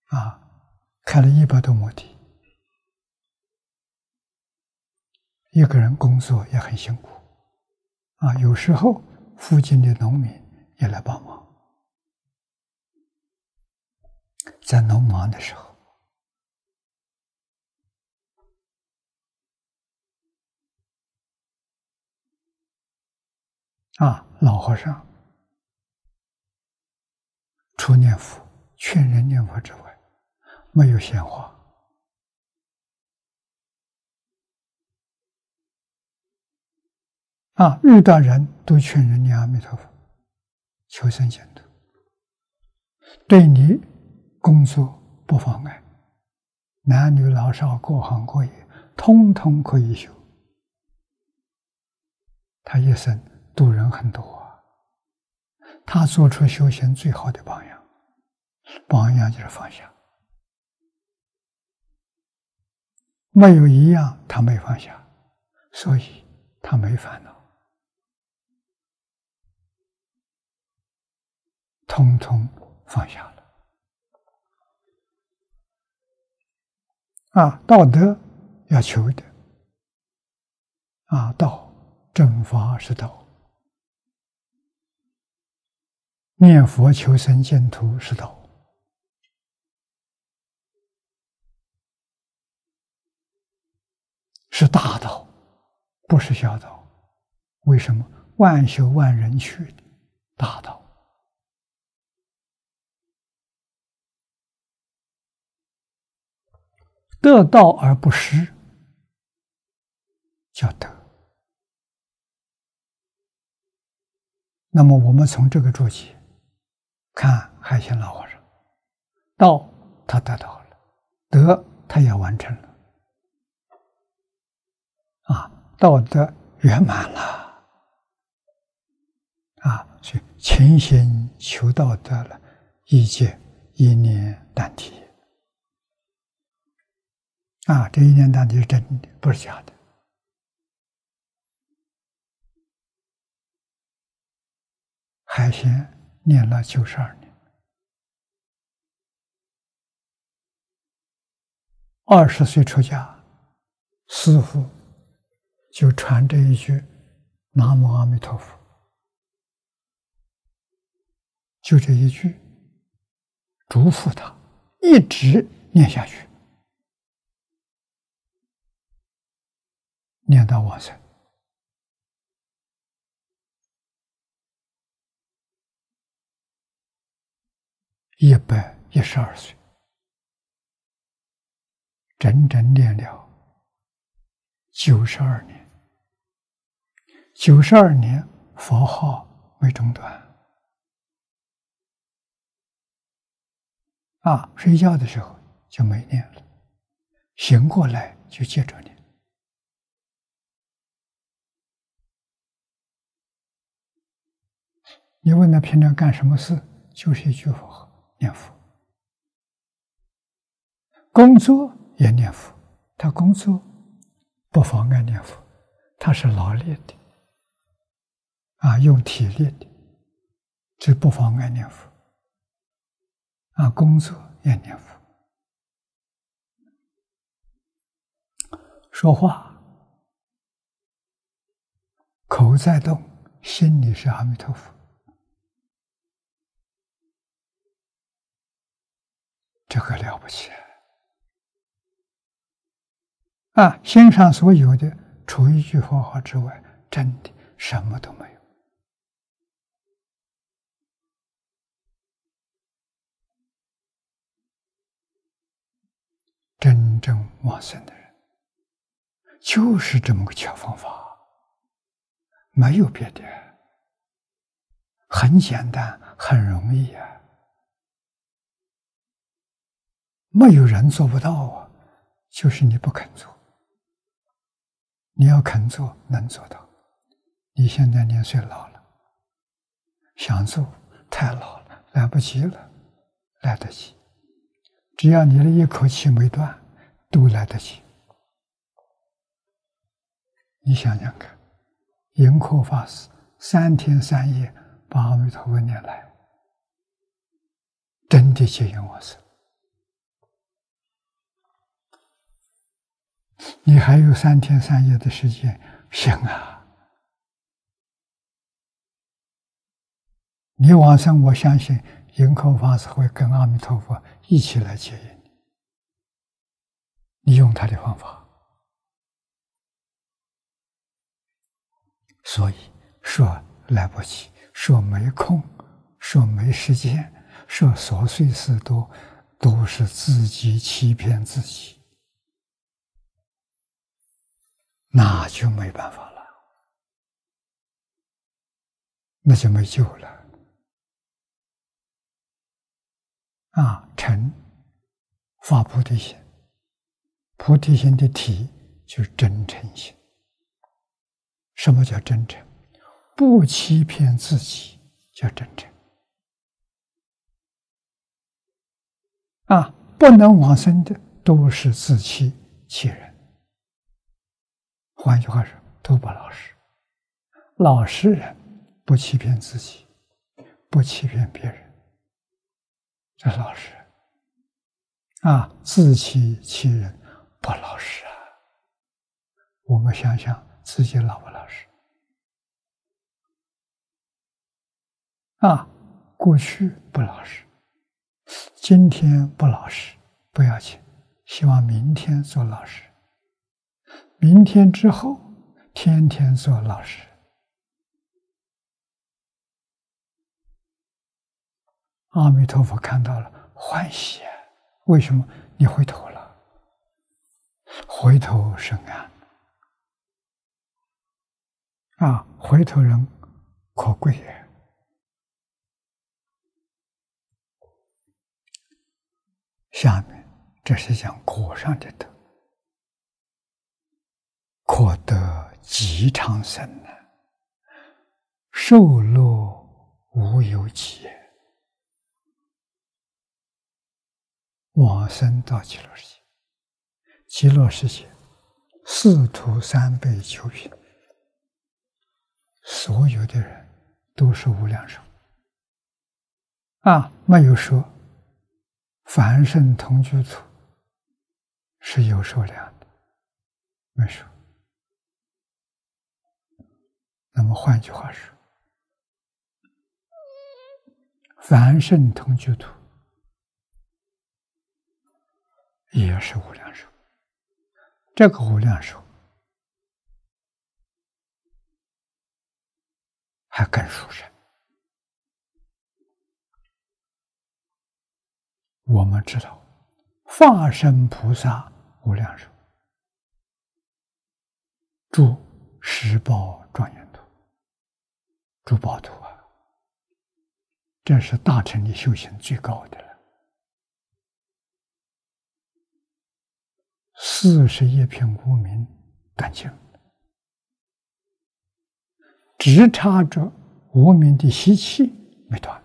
A: 啊，开了一百多亩地，一个人工作也很辛苦，啊，有时候附近的农民也来帮忙，在农忙的时候。啊，老和尚除念佛、劝人念佛之外，没有闲话。啊，遇到人都劝人念阿弥陀佛，求生净土，对你工作不妨碍，男女老少各行各业，通通可以修。他一生。度人很多，他做出修行最好的榜样，榜样就是放下，没有一样他没放下，所以他没烦恼，通通放下了。啊，道德要求的，啊，道正法是道。念佛求生净土是道，是大道，不是小道。为什么万修万人去大道？得道而不失，叫得。那么我们从这个做起。看海鲜老和尚，道他得到了，德他也完成了，啊，道德圆满了，啊，所以勤心求道德了，一切一念难提，啊，这一念难提是真的，不是假的。海鲜。念了九十二年，二十岁出家，师傅就传这一句“南无阿弥陀佛”，就这一句，嘱咐他一直念下去，念到往生。一百一十二岁，整整练了九十二年，九十二年佛号没中断。啊，睡觉的时候就没念了，醒过来就接着念。你问他平常干什么事，就是一句佛号。念佛，工作也念佛。他工作不妨碍念佛，他是劳力的，啊，用体力的，这不妨碍念佛。啊，工作也念佛，说话口在动，心里是阿弥陀佛。这个了不起啊！心上所有的，除一句佛号之外，真的什么都没有。真正往生的人，就是这么个巧方法，没有别的，很简单，很容易啊，没有人做不到啊，就是你不肯做。你要肯做，能做到。你现在年岁老了，想做太老了，来不及了，来得及。只要你的一口气没断，都来得及。你想想看，盈科法师三天三夜把阿弥陀佛念来，真的接引我生。你还有三天三夜的时间，行啊！你往生，我相信银口法师会跟阿弥陀佛一起来接引你。你用他的方法，所以说来不及，说没空，说没时间，说琐碎事多，都是自己欺骗自己。那就没办法了，那就没救了。啊，成发菩提心，菩提心的体就是真诚心。什么叫真诚？不欺骗自己叫真诚。啊，不能往生的都是自欺欺人。换句话说，都不老实。老实人不欺骗自己，不欺骗别人，这老实。啊，自欺欺人不老实啊！我们想想自己老不老实？啊，过去不老实，今天不老实不要紧，希望明天做老实。明天之后，天天做老师。阿弥陀佛看到了，欢喜。为什么？你回头了，回头是岸。啊，回头人可贵也。下面这是讲果上的德。可得极长生呢，受乐无有极，往生到极乐世界。极乐世界四徒三辈九品，所有的人都是无量寿。啊，没有说凡圣同居土是有数量的，没说。那么换句话说，凡圣同居土也是无量寿。这个无量寿还更殊胜。我们知道，化身菩萨无量寿，住十宝庄严。珠宝图啊，这是大乘的修行最高的了。四十一品无名断尽，只差着无名的习气没断。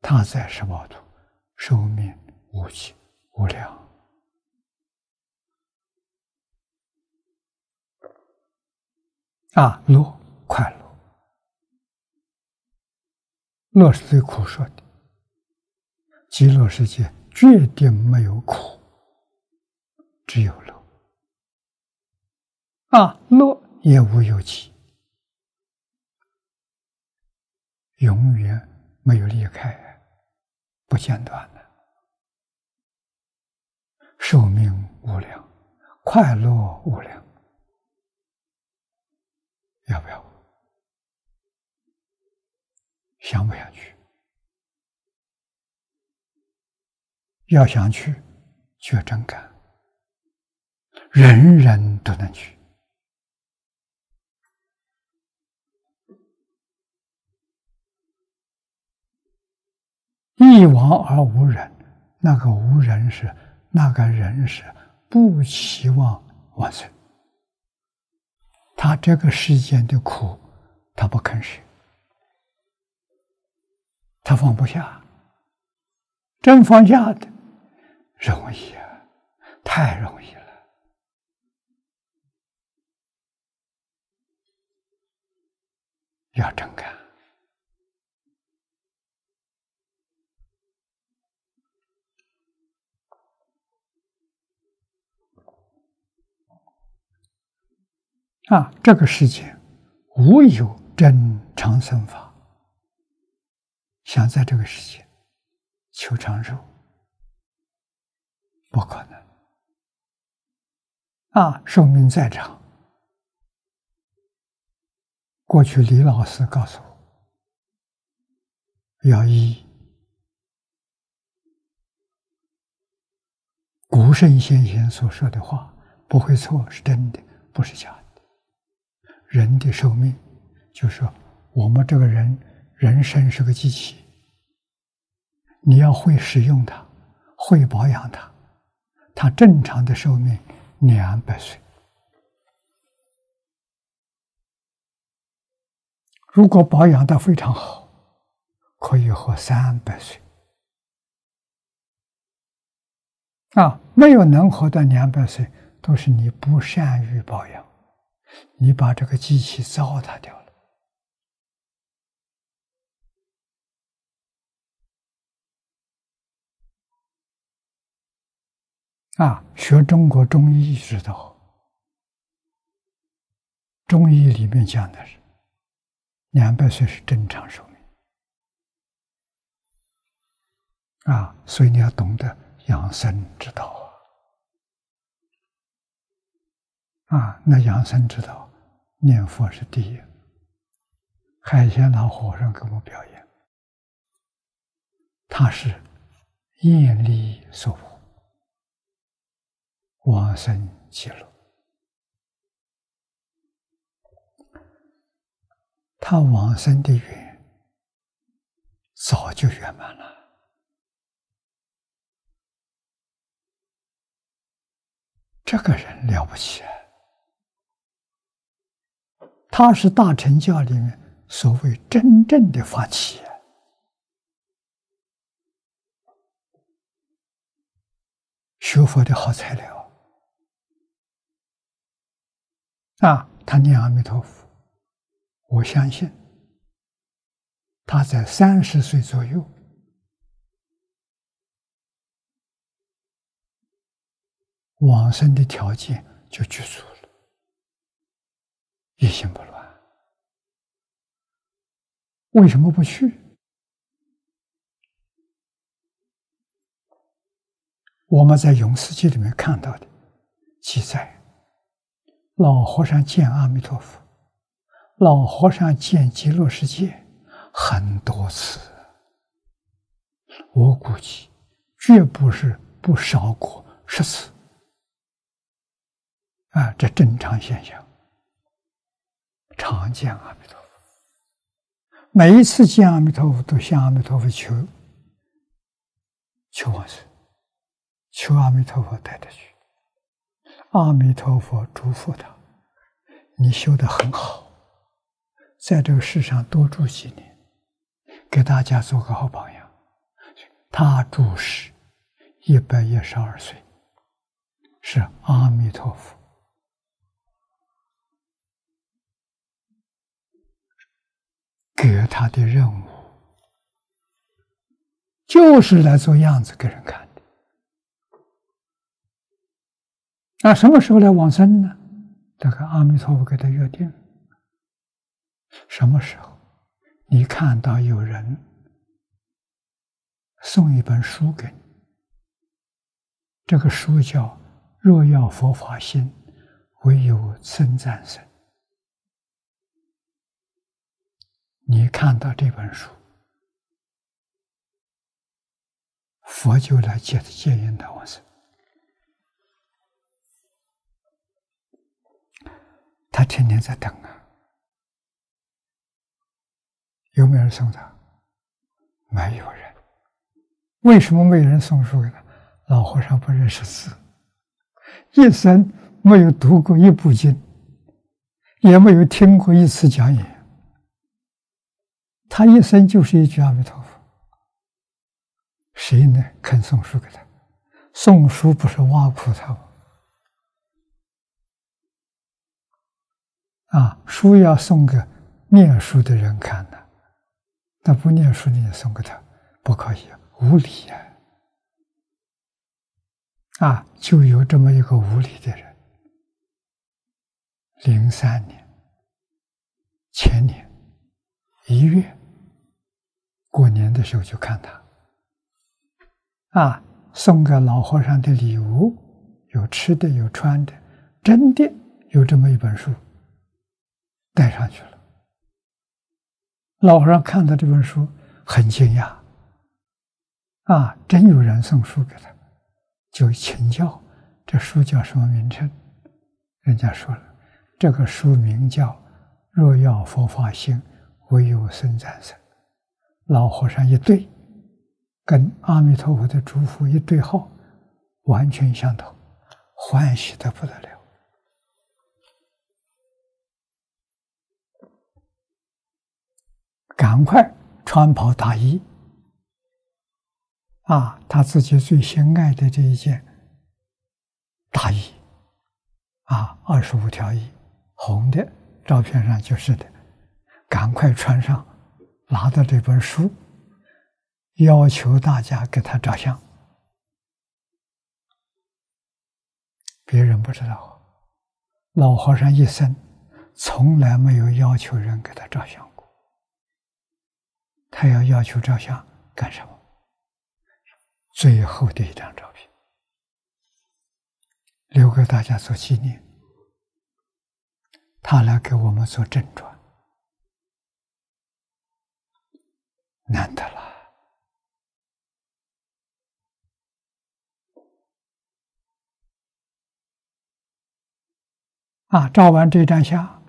A: 他在十宝图，寿命无极无量。啊，乐快乐，乐是最苦说的。极乐世界绝对没有苦，只有乐。啊，乐也无有极，永远没有离开，不间断的，寿命无量，快乐无量。要不要？想不想去？要想去，就真干，人人都能去。一亡而无人，那个无人是那个人是不期望往生，他这个世间的苦，他不肯舍，他放不下，真放下的容易啊，太容易了。要真干啊！这个世界无有真长生法，想在这个世界求长寿，不可能啊！寿命再长。过去李老师告诉我，要依古圣先贤所说的话，不会错，是真的，不是假的。人的寿命，就说我们这个人人生是个机器，你要会使用它，会保养它，它正常的寿命两百岁。如果保养的非常好，可以活三百岁。啊，没有能活到两百岁，都是你不善于保养，你把这个机器糟蹋掉了。啊，学中国中医知道，中医里面讲的是。两百岁是正常寿命啊，所以你要懂得养生之道啊！那养生之道，念佛是第一。海鲜老和尚给我表演，他是业力所护，往生极乐。他往生的缘早就圆满了。这个人了不起啊！他是大乘教里面所谓真正的发起学佛的好材料啊！他念阿弥陀佛。我相信，他在三十岁左右往生的条件就具足，一心不乱。为什么不去？我们在《永世记》里面看到的记载，老和尚见阿弥陀佛。老和尚见极乐世界很多次，我估计绝不是不少过十次。啊，这正常现象，常见阿弥陀佛。每一次见阿弥陀佛，都向阿弥陀佛求求往生，求阿弥陀佛带他去。阿弥陀佛嘱咐他：“你修的很好。”在这个世上多住几年，给大家做个好榜样。他住世一百一十二岁，是阿弥陀佛给他的任务，就是来做样子给人看的。那什么时候来往生呢？这个阿弥陀佛给他约定。什么时候，你看到有人送一本书给你？这个书叫《若要佛法心，唯有称赞神》。你看到这本书，佛就来接接引他往生。天天在等啊。有没有人送他？没有人。为什么没有人送书给他？老和尚不认识字，一生没有读过一部经，也没有听过一次讲演。他一生就是一句阿弥陀佛。谁呢？肯送书给他？送书不是挖苦他吗？啊，书要送给念书的人看的，那不念书你也送给他，不可以，无理呀！啊，就有这么一个无理的人。零三年前年一月过年的时候，就看他，啊，送给老和尚的礼物有吃的，有穿的，真的有这么一本书。带上去了。老和尚看到这本书很惊讶，啊，真有人送书给他，就请教这书叫什么名称？人家说了，这个书名叫《若要佛法兴，唯有僧赞僧》。老和尚一对，跟阿弥陀佛的嘱咐一对号，完全相同，欢喜的不得了。赶快穿袍大衣，啊，他自己最心爱的这一件大衣，啊，二十五条衣，红的，照片上就是的，赶快穿上，拿到这本书，要求大家给他照相。别人不知道，老和尚一生从来没有要求人给他照相过。他要要求照相干什么？最后的一张照片，留给大家做纪念。他来给我们做正传，难得了。啊，照完这张相，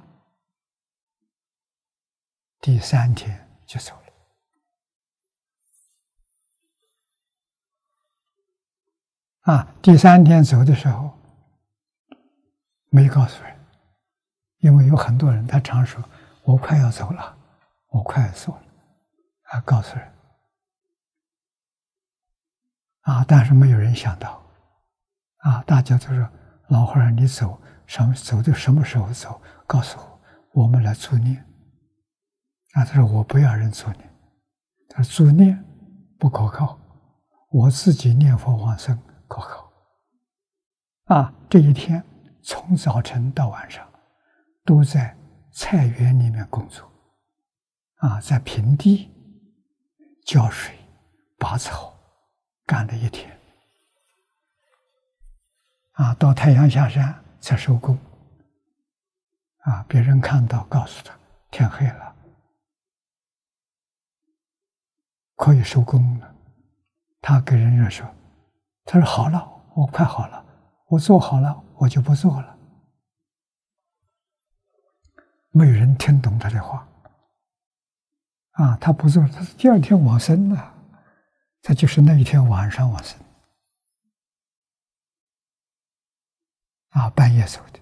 A: 第三天就走了。啊，第三天走的时候，没告诉人，因为有很多人，他常说：“我快要走了，我快要走了。”啊，告诉人。啊，但是没有人想到，啊，大家都说：“老和尚，你走什么走的什么时候走？告诉我，我们来助念。”啊，他说：“我不要人助念，他说助念不可靠，我自己念佛往生。”可靠啊！这一天从早晨到晚上，都在菜园里面工作，啊，在平地浇水、拔草，干了一天，啊，到太阳下山才收工，啊，别人看到告诉他天黑了，可以收工了，他给人家说。他说：“好了，我快好了，我做好了，我就不做了。”没有人听懂他的话。啊，他不做，他是第二天往生了，他就是那一天晚上往生。啊，半夜走的，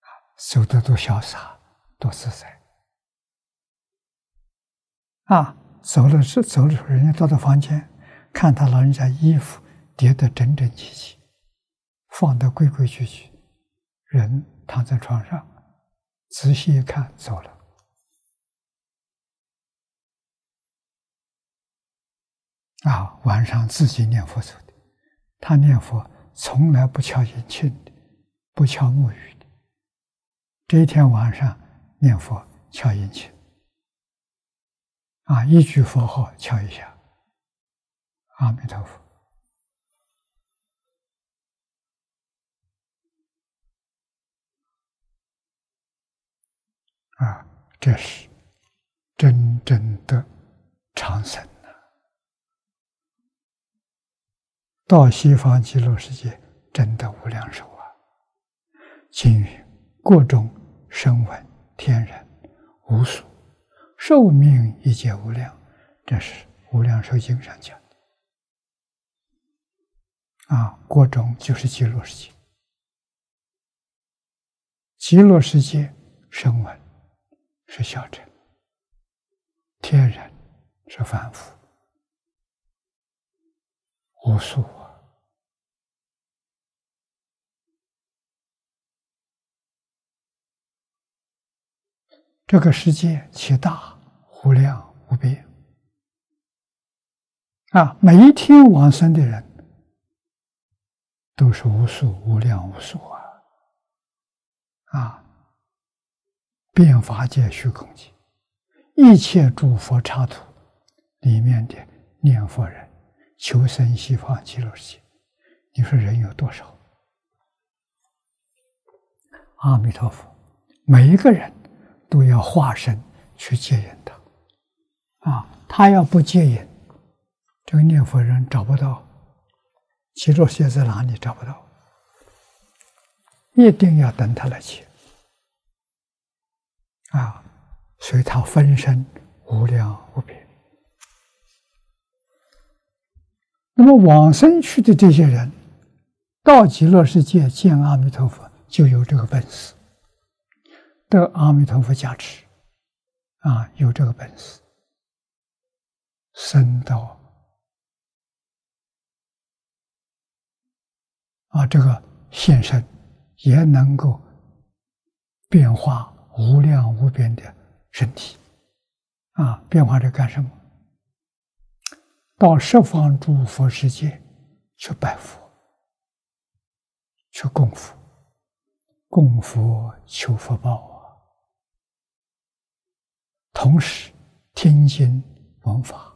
A: 啊，走的多潇洒，多自在。啊，走了是走了，人家到他房间。看他老人家衣服叠得整整齐齐，放得规规矩矩，人躺在床上，仔细一看，走了。啊，晚上自己念佛走的，他念佛从来不敲引磬的，不敲木鱼的。这一天晚上念佛敲引磬，啊，一句佛号敲一下。阿弥陀佛！啊，这是真正的长生呐！到西方极乐世界，真的无量寿啊！经云：“各种声闻天人无数，寿命一劫无量。”这是《无量寿经》上讲的。啊，各种就是极乐世界，极乐世界声闻是小乘，天人是凡夫，无数啊。这个世界其大无量无边啊！每一天往生的人都是无数无量无数啊！啊！变法界虚空界，一切诸佛刹土里面的念佛人，求生西方极乐世界，你说人有多少？阿弥陀佛，每一个人。都要化身去接引他，啊，他要不接引，这个念佛人找不到，极乐世界在哪里找不到？一定要等他来接，啊，所以他分身无量无边。那么往生去的这些人，到极乐世界见阿弥陀佛，就有这个本事。得阿弥陀佛加持，啊，有这个本事，升到啊，这个现身也能够变化无量无边的身体，啊，变化这干什么？到十方诸佛世界去拜佛，去供佛，供佛求福报啊。同时，听经闻法，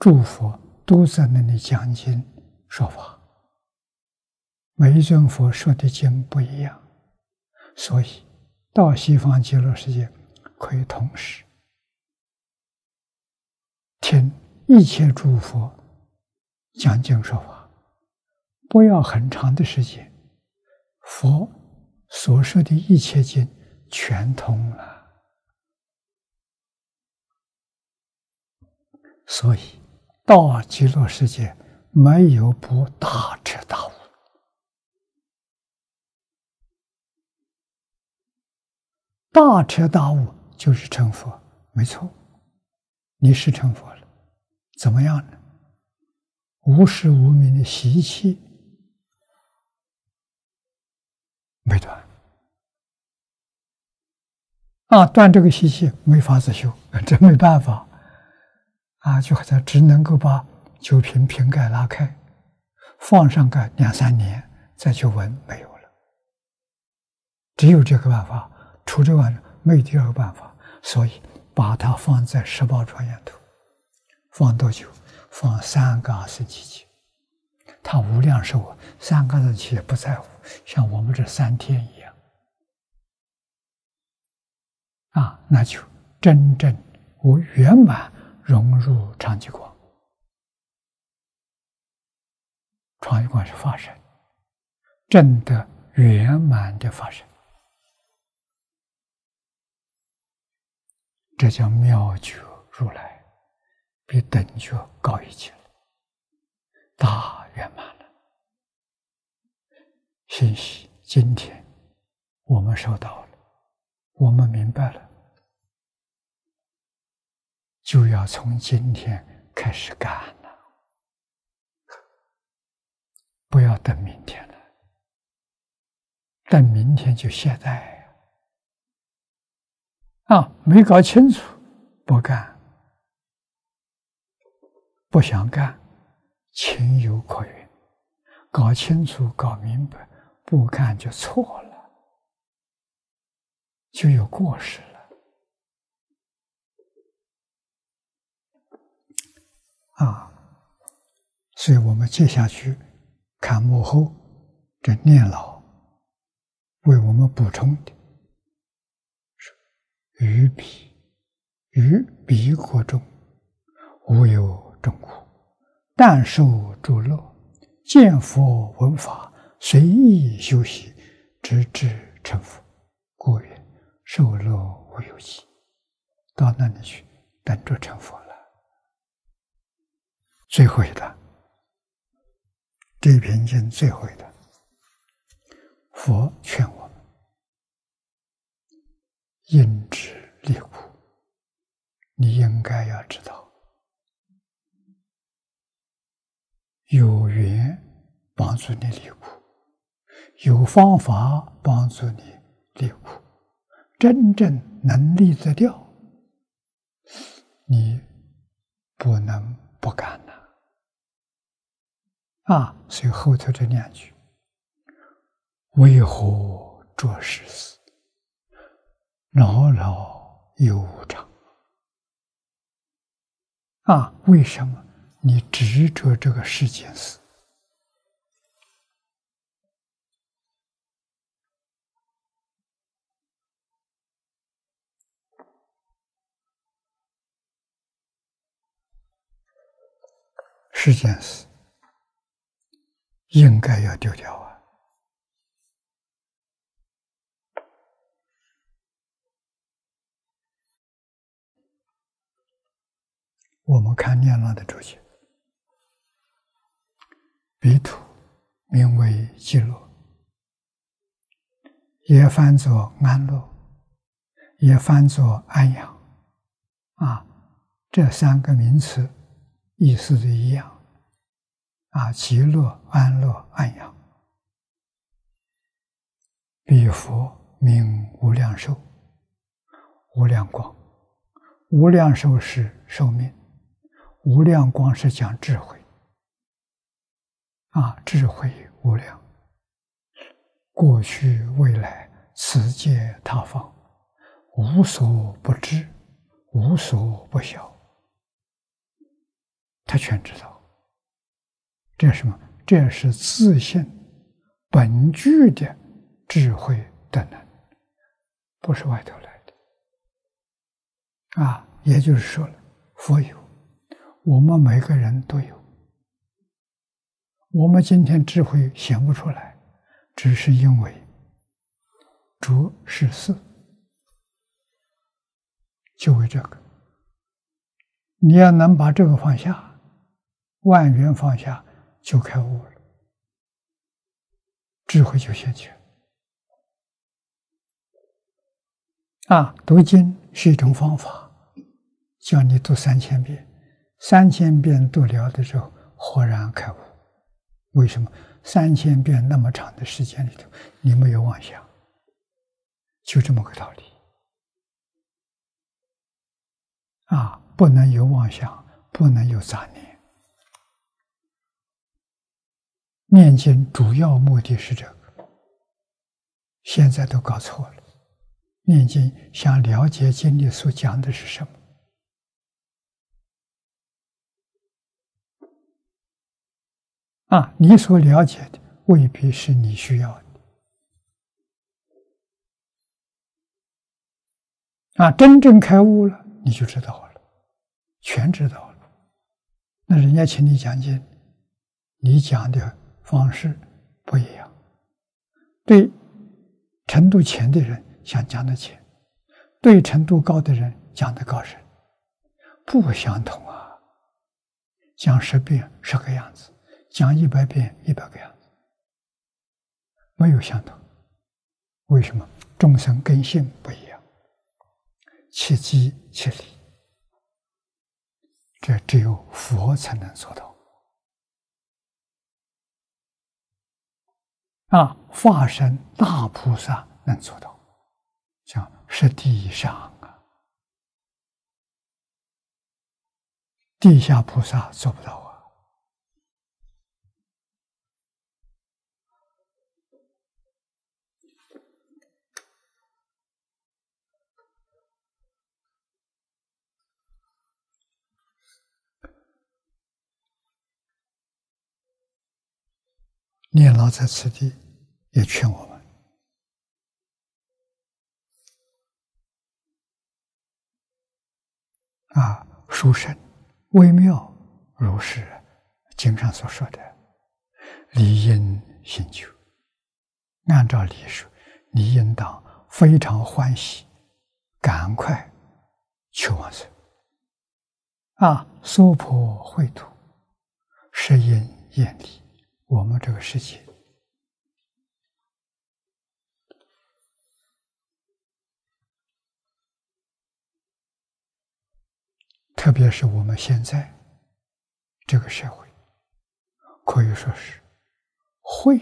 A: 诸佛都在那里讲经说法。每一尊佛说的经不一样，所以到西方极乐世界可以同时听一切诸佛讲经说法，不要很长的时间，佛所说的一切经全通了。所以，到极乐世界没有不大彻大悟。大彻大悟就是成佛，没错。你是成佛了，怎么样呢？无始无明的习气没断啊，断这个习气没法子修，真没办法。啊，就好像只能够把酒瓶瓶盖拉开，放上个两三年再去闻，没有了。只有这个办法，除这外没有第二个办法。所以把它放在十宝庄严图，放多久？放三个二十几天。他无量寿，三个二十七也不在乎，像我们这三天一样。啊，那就真正我圆满。融入长吉光，长吉光是法身，真的圆满的法身，这叫妙觉如来，比等觉高一级了，大圆满了。信息今天我们收到了，我们明白了。就要从今天开始干了，不要等明天了。等明天就懈怠啊！没搞清楚，不干，不想干，情有可原；搞清楚、搞明白，不干就错了，就有过失了。啊，所以我们接下去看幕后这念老为我们补充的是：于彼于彼国中无有众苦，但受诸乐，见佛闻法，随意修习，直至成佛。故曰：受乐无有极。到那里去，等着成佛了。最后一段，这篇经最后一段，佛劝我们因知利苦，你应该要知道，有缘帮助你离苦，有方法帮助你离苦，真正能离得掉。你不能不干呐！啊，所以后头这两句：“为何做实事？老老有无常。”啊，为什么你执着这个世间事？世间事应该要丢掉啊！我们看念老的注解，彼土名为极乐，也翻作安乐，也翻作安养，啊，这三个名词意思是一样。啊，极乐、安乐、安养，彼佛名无量寿，无量光，无量寿是寿命，无量光是讲智慧。啊，智慧无量，过去未来，此界他方，无所不知，无所不晓，他全知道。这是什么？这是自信本具的智慧的能，不是外头来的。啊，也就是说了，佛有，我们每个人都有。我们今天智慧显不出来，只是因为着是事，就为这个。你要能把这个放下，万缘放下。就开悟了，智慧就现前。啊，读经是一种方法，叫你读三千遍，三千遍读了的时候，豁然开悟。为什么？三千遍那么长的时间里头，你没有妄想，就这么个道理。啊，不能有妄想，不能有杂念。念经主要目的是这个，现在都搞错了。念经想了解经里所讲的是什么啊？你所了解的未必是你需要的啊！真正开悟了，你就知道了，全知道了。那人家请你讲经，你讲的。方式不一样，对程度浅的人想讲的浅，对程度高的人讲的高深，不相同啊。讲十遍十个样子，讲一百遍一百个样子，没有相同。为什么？众生根性不一样，切机切理，这只有佛才能做到。啊，化身大菩萨能做到，像是地上啊，地下菩萨做不到啊。念老在此地。也劝我们啊，书生微妙，如是经上所说的，理应行求，按照理说，你应当非常欢喜，赶快去往生。啊，娑婆秽土，是因厌离我们这个世界，特别是我们现在这个社会，可以说是会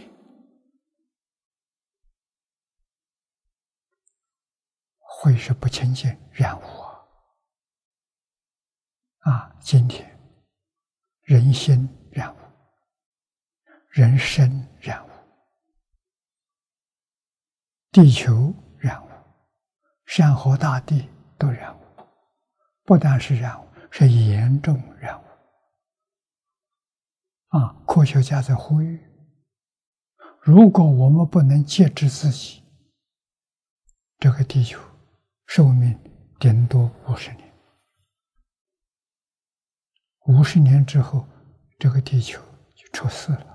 A: 会是不清净染污。啊，今天人心，人生染污，地球染污，山河大地都染污，不但是染污，是严重染污。啊，科学家在呼吁：如果我们不能节制自己，这个地球寿命顶多五十年。五十年之后，这个地球就出事了，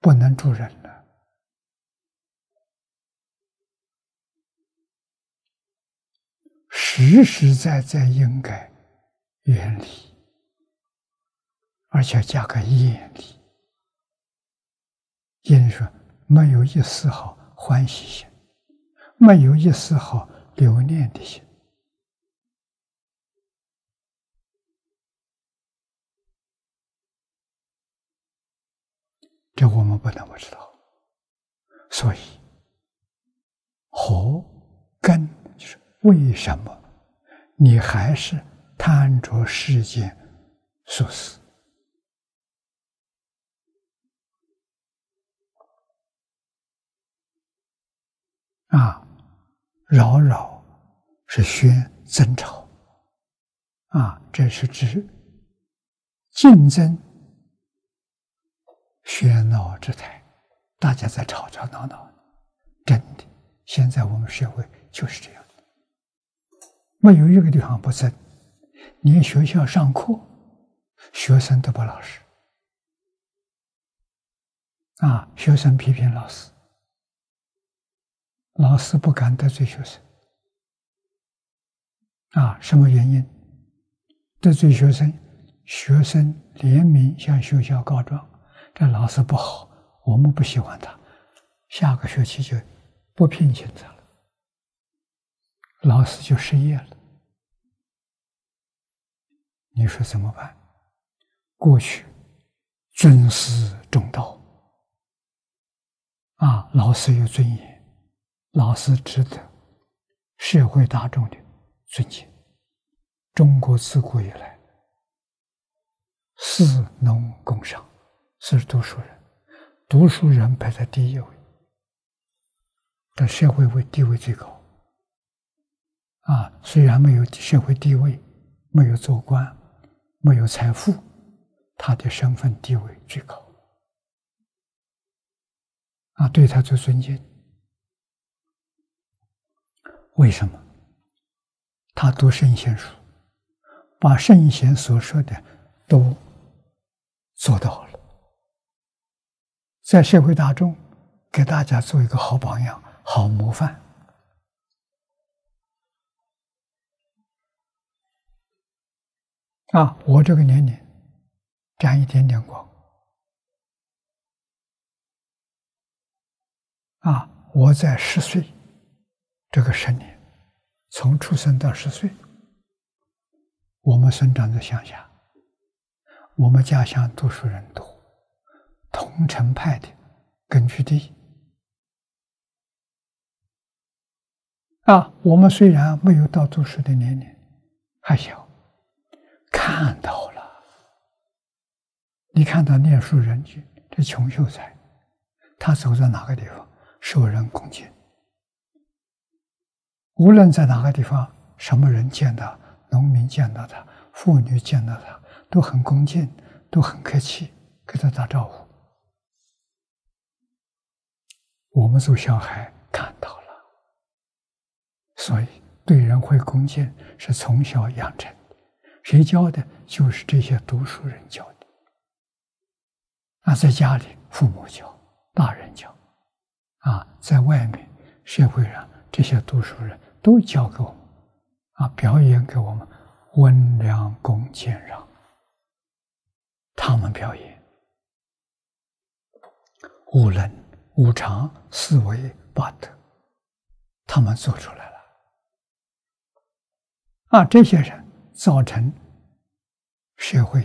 A: 不能住人了。实实在在应该远离，而且加个远离。因说没有一丝毫欢喜心，没有一丝毫留恋的心。这我们不能不知道，所以何根就是为什么你还是贪着世间所思啊？扰扰是宣争吵啊，这是指竞争。喧闹之态，大家在吵吵闹闹，真的。现在我们社会就是这样的，没有一个地方不争，连学校上课，学生都不老实，啊，学生批评老师，老师不敢得罪学生，啊，什么原因？得罪学生，学生联名向学校告状。这老师不好，我们不喜欢他，下个学期就不聘请他了，老师就失业了。你说怎么办？过去尊师重道啊，老师有尊严，老师值得社会大众的尊敬。中国自古以来，士农工商。是读书人，读书人排在第一位，但社会位地位最高。啊，虽然没有社会地位，没有做官，没有财富，他的身份地位最高。啊，对他最尊敬。为什么？他读圣贤书，把圣贤所说的都做到了。在社会大众，给大家做一个好榜样、好模范。啊，我这个年龄沾一点点光。啊，我在十岁这个十年，从出生到十岁，我们生长在乡下，我们家乡读书人多。桐城派的根据地啊，我们虽然没有到读书的年龄，还小，看到了。你看到念书人群，这穷秀才，他走在哪个地方，受人恭敬。无论在哪个地方，什么人见到，农民见到他，妇女见到他，都很恭敬，都很客气，给他打招呼。我们做小孩看到了，所以对人会恭敬是从小养成的。谁教的？就是这些读书人教的。啊，在家里父母教，大人教；啊，在外面社会上这些读书人都教给我们，啊，表演给我们温良恭俭让，他们表演无能五常四维八德，他们做出来了，啊，这些人造成社会。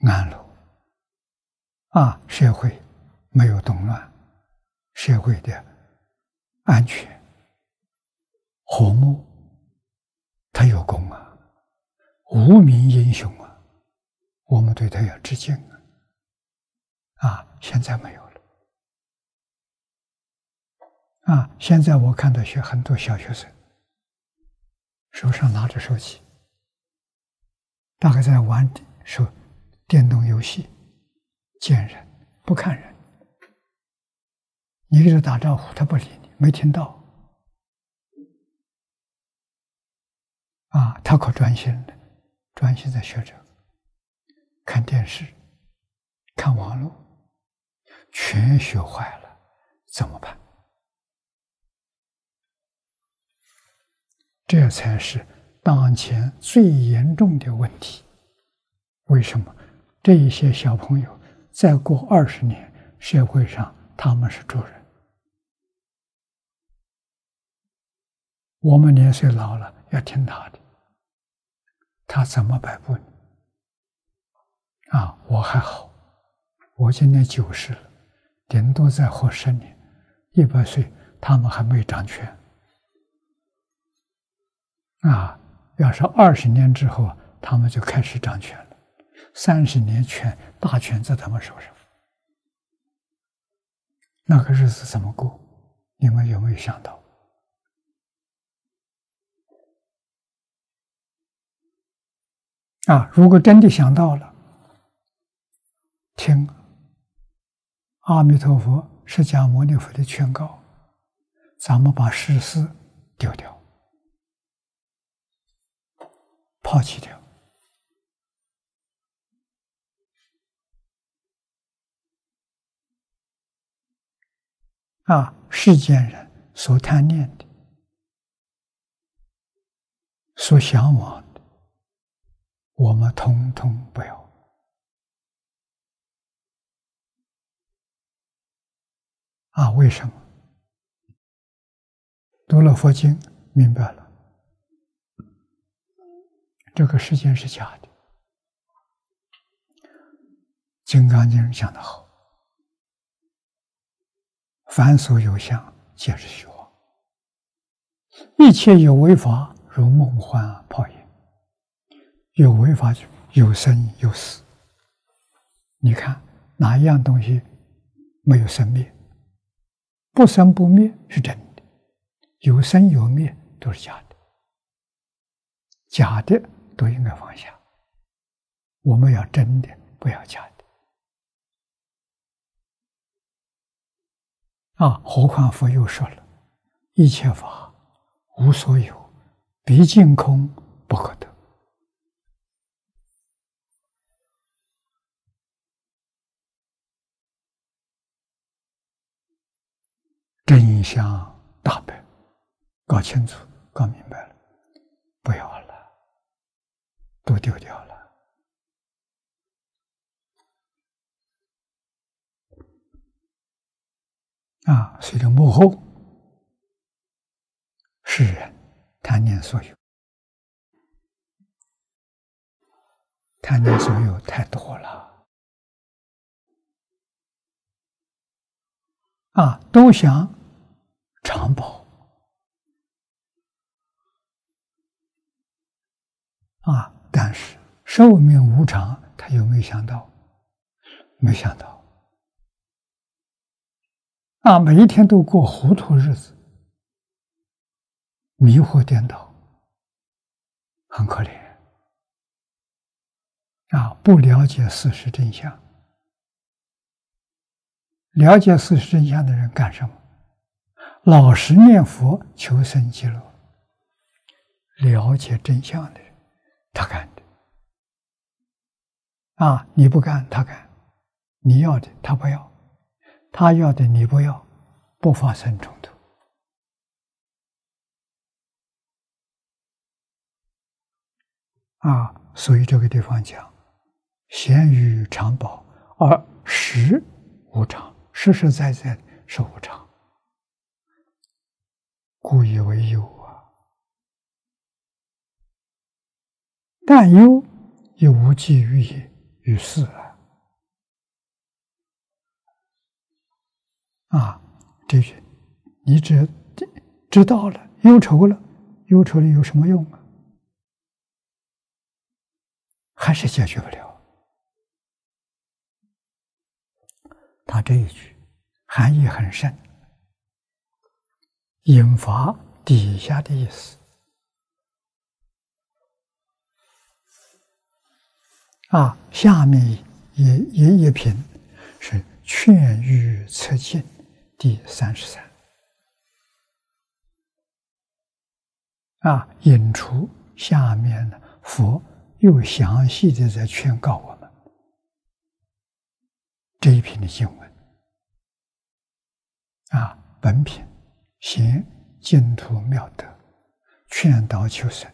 A: 安乐啊，社会没有动乱，社会的安全。和睦，他有功啊，无名英雄啊，我们对他要致敬啊！啊，现在没有了啊！现在我看到学很多小学生手上拿着手机，大概在玩手。电动游戏，见人不看人，你给他打招呼，他不理你，没听到。啊，他可专心了，专心在学着，看电视，看网络，全学坏了，怎么办？这才是当前最严重的问题。为什么？这一些小朋友再过二十年，社会上他们是主人。我们年岁老了，要听他的，他怎么摆布？啊，我还好，我今年九十了，顶多再活十年，一百岁，他们还没掌权。啊，要是二十年之后，他们就开始掌权了。三十年权大权在他们手上，那个日子怎么过？你们有没有想到？啊，如果真的想到了，听阿弥陀佛、释迦牟尼佛的劝告，咱们把世事丢掉，抛弃掉。啊，世间人所贪念的、所向往的，我们通通不要。啊，为什么？读了佛经，明白了，这个世界是假的。《金刚经》讲的好。凡所有相，皆是虚妄。一切有为法，如梦幻泡影。有为法就有生有死。你看哪一样东西没有生灭？不生不灭是真的，有生有灭都是假的。假的都应该放下。我们要真的，不要假的。啊！何况佛又说了：“一切法无所有，毕竟空不可得。”相大白，搞清楚、搞明白了，不要了，都丢掉了。啊，随着幕后，世人贪念所有，贪念所有太多了，啊，都想长保，啊，但是寿命无常，他有没有想到？没想到。啊，每一天都过糊涂日子，迷惑颠倒，很可怜。啊，不了解事实真相，了解事实真相的人干什么？老实念佛求生极乐。了解真相的人，他干的。啊，你不干他干，你要的他不要，他要的你不要，不发生冲突。啊，所以这个地方讲，咸鱼常保，而实无常，实实在在是无常，故以为有啊。但忧又无济于也于事啊！啊，这些你只知道了，忧愁了，忧愁了有什么用啊？还是解决不了。他这一句含义很深，引发底下的意思啊。下面一一一品是劝喻策进第三十三啊，引出下面呢佛。又详细的在劝告我们这一篇的经文啊，本品行净土妙德，劝导求生；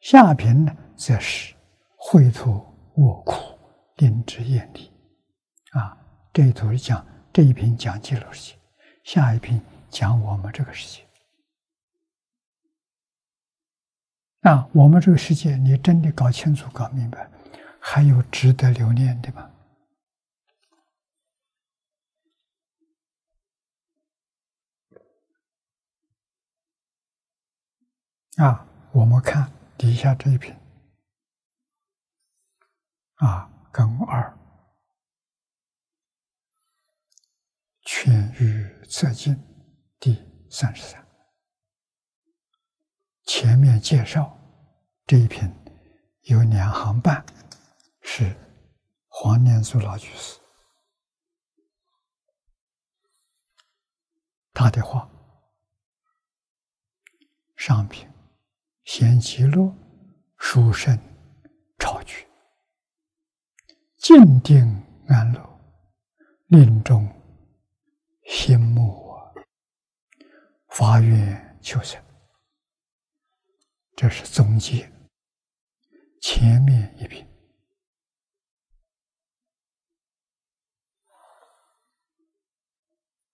A: 下品呢，则是秽土卧苦，令之厌离。啊，这一图是讲这一篇讲极乐世界，下一篇讲我们这个世界。那我们这个世界，你真的搞清楚、搞明白，还有值得留恋的吗？啊，我们看底下这一篇，啊，庚二，全语测经第三十三。前面介绍这一篇有两行半，是黄念祖老居士他的话。上品贤极乐书生超绝，静定安乐，令众心慕我发愿求生。这是总结，前面一篇。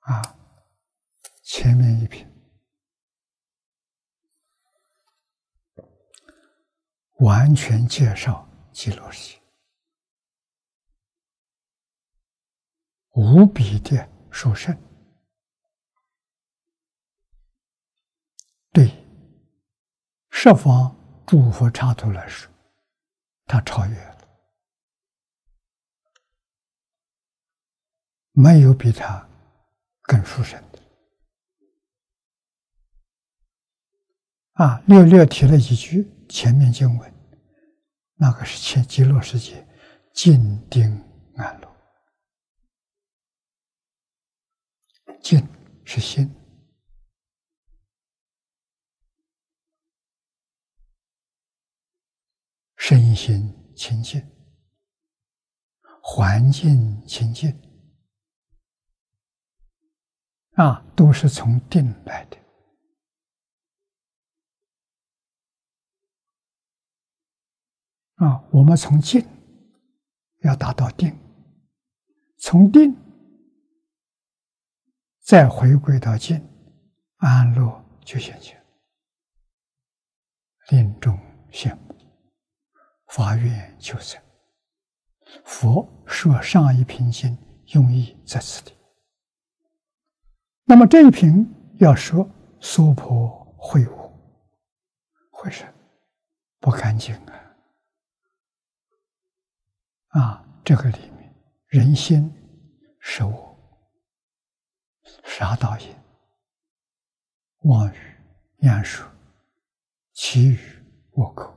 A: 啊，前面一篇。完全介绍极乐世界，无比的殊胜。对十方诸佛刹土来说，他超越了，没有比他更殊胜的。啊，略略提了几句前面经文，那个是前极乐世界静定安乐，静是心。身心清净，环境清净，啊，都是从定来的。啊，我们从静要达到定，从定再回归到静，安乐就现前，令众羡慕。发愿求生，佛说上一品经用意在此地。那么这一品要说娑婆秽物，会是不干净啊！啊，这个里面人心是我，杀盗淫、妄语、言说，其余我口。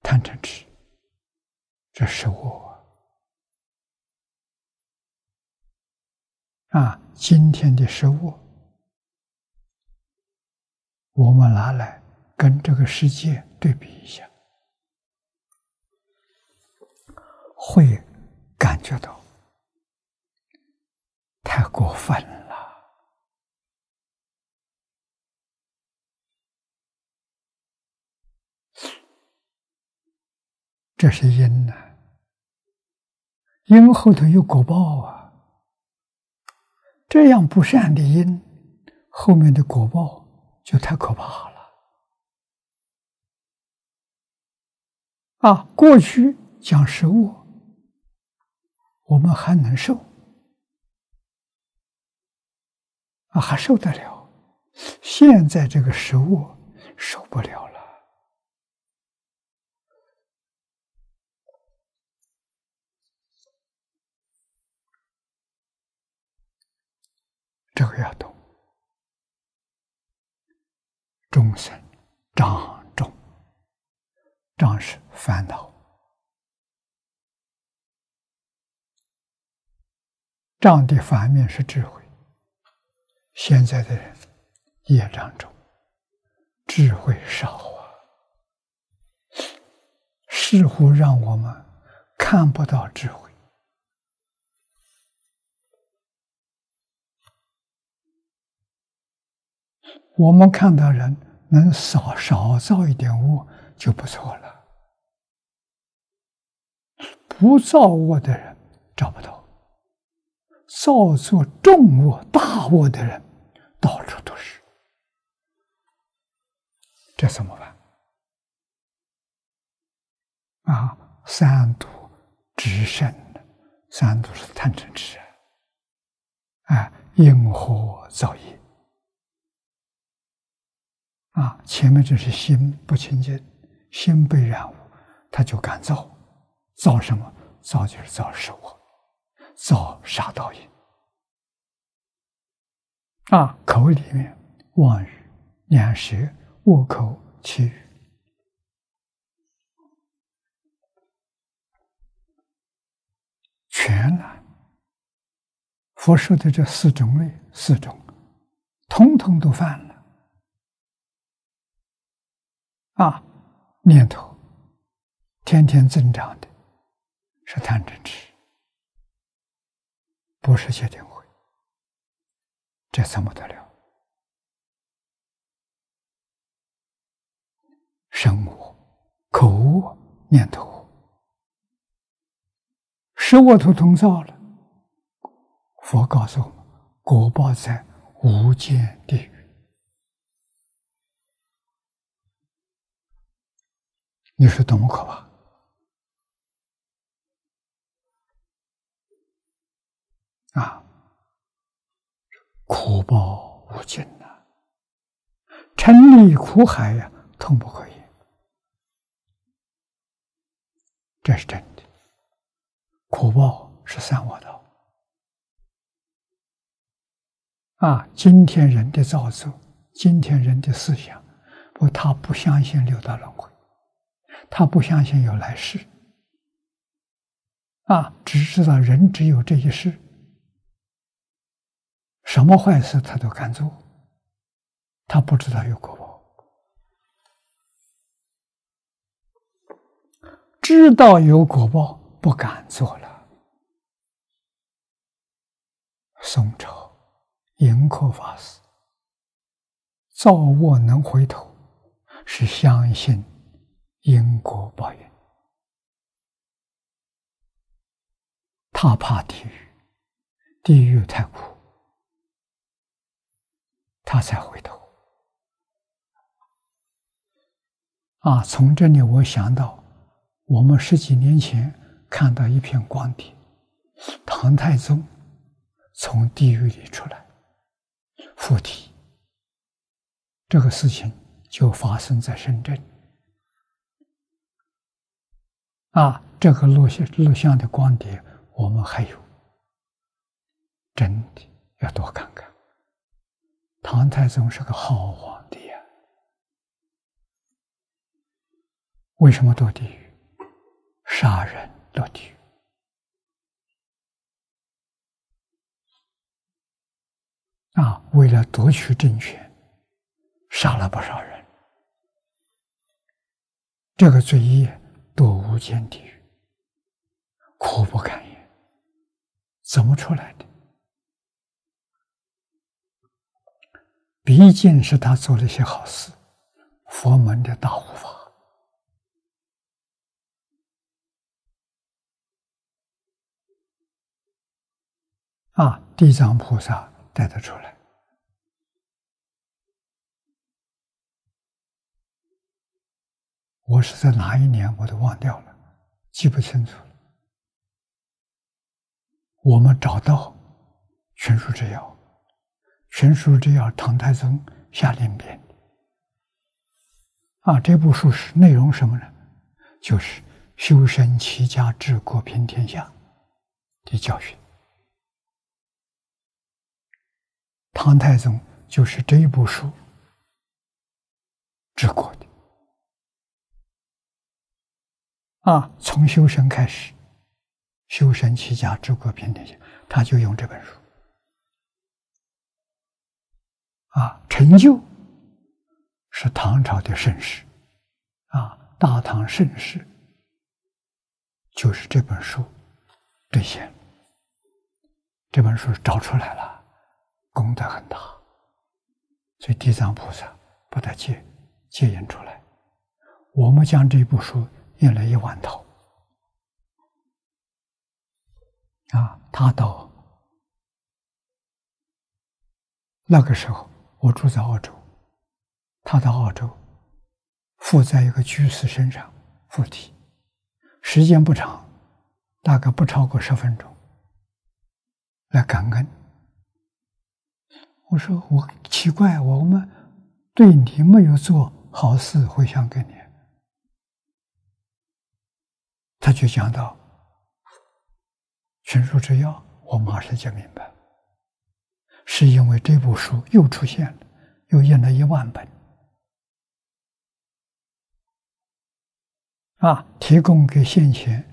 A: 贪嗔痴，这是我啊！今天的食物，我们拿来跟这个世界对比一下，会感觉到太过分了，这是因呢，因后头有果报啊，这样不善的因，后面的果报就太可怕了啊！过去讲食物。我们还能受啊，还受得了。现在这个食物受不了了，这个要懂。众生障重，障是烦恼。障的反面是智慧。现在的人业障重，智慧少啊，似乎让我们看不到智慧。我们看到人能少少造一点恶就不错了，不造恶的人找不到。造作重恶大恶的人，到处都是。这怎么办？啊，三毒直生，三毒是贪嗔痴啊，因火造业啊。前面这是心不清净，心被染污，他就敢造，造什么？造就是造受恶。造杀盗淫啊！口里面妄语、两舌、恶口、绮语，全然佛说的这四种类，四种通通都犯了啊！念头天天增长的是贪嗔痴。不是戒定慧，这怎么得了？生我、口我、念头，十我都通造了。佛告诉我们，果报在无间地狱。你说多么可怕！啊，苦报无尽呐，沉溺苦海呀，痛不可言。这是真的，苦报是三恶道。啊，今天人的造作，今天人的思想，不，他不相信六道轮回，他不相信有来世，啊，只知道人只有这一世。什么坏事他都敢做，他不知道有果报，知道有果报不敢做了。宋朝盈科法师造恶能回头，是相信因果报应，他怕地狱，地狱太苦。他才回头啊！从这里我想到，我们十几年前看到一片光碟，唐太宗从地狱里出来附体，这个事情就发生在深圳啊！这个录像录像的光碟我们还有，真的要多看看。唐太宗是个好皇帝呀，为什么堕地狱？杀人堕地狱啊！为了夺取政权，杀了不少人，这个罪业堕无间地狱，苦不堪言，怎么出来的？毕竟是他做了些好事，佛门的大护法。啊，地藏菩萨带他出来。我是在哪一年，我都忘掉了，记不清楚了。我们找到《全书之要》，《神书之要》唐太宗下令编。啊，这部书是内容什么呢？就是修身齐家治国平天下的教训。唐太宗就是这一部书治国的啊，从修身开始，修身齐家治国平天下，他就用这本书啊，成就是唐朝的盛世啊，大唐盛世就是这本书兑现，这本书找出来了。功德很大，所以地藏菩萨把它戒戒引出来。我们将这部书印了一万套，啊，他到那个时候，我住在澳洲，他到澳洲，附在一个居士身上附体，时间不长，大概不超过十分钟，来感恩。我说我奇怪，我们对你没有做好事，回向给你。他就讲到全书之要，我马上就明白，是因为这部书又出现了，又印了一万本，啊，提供给现前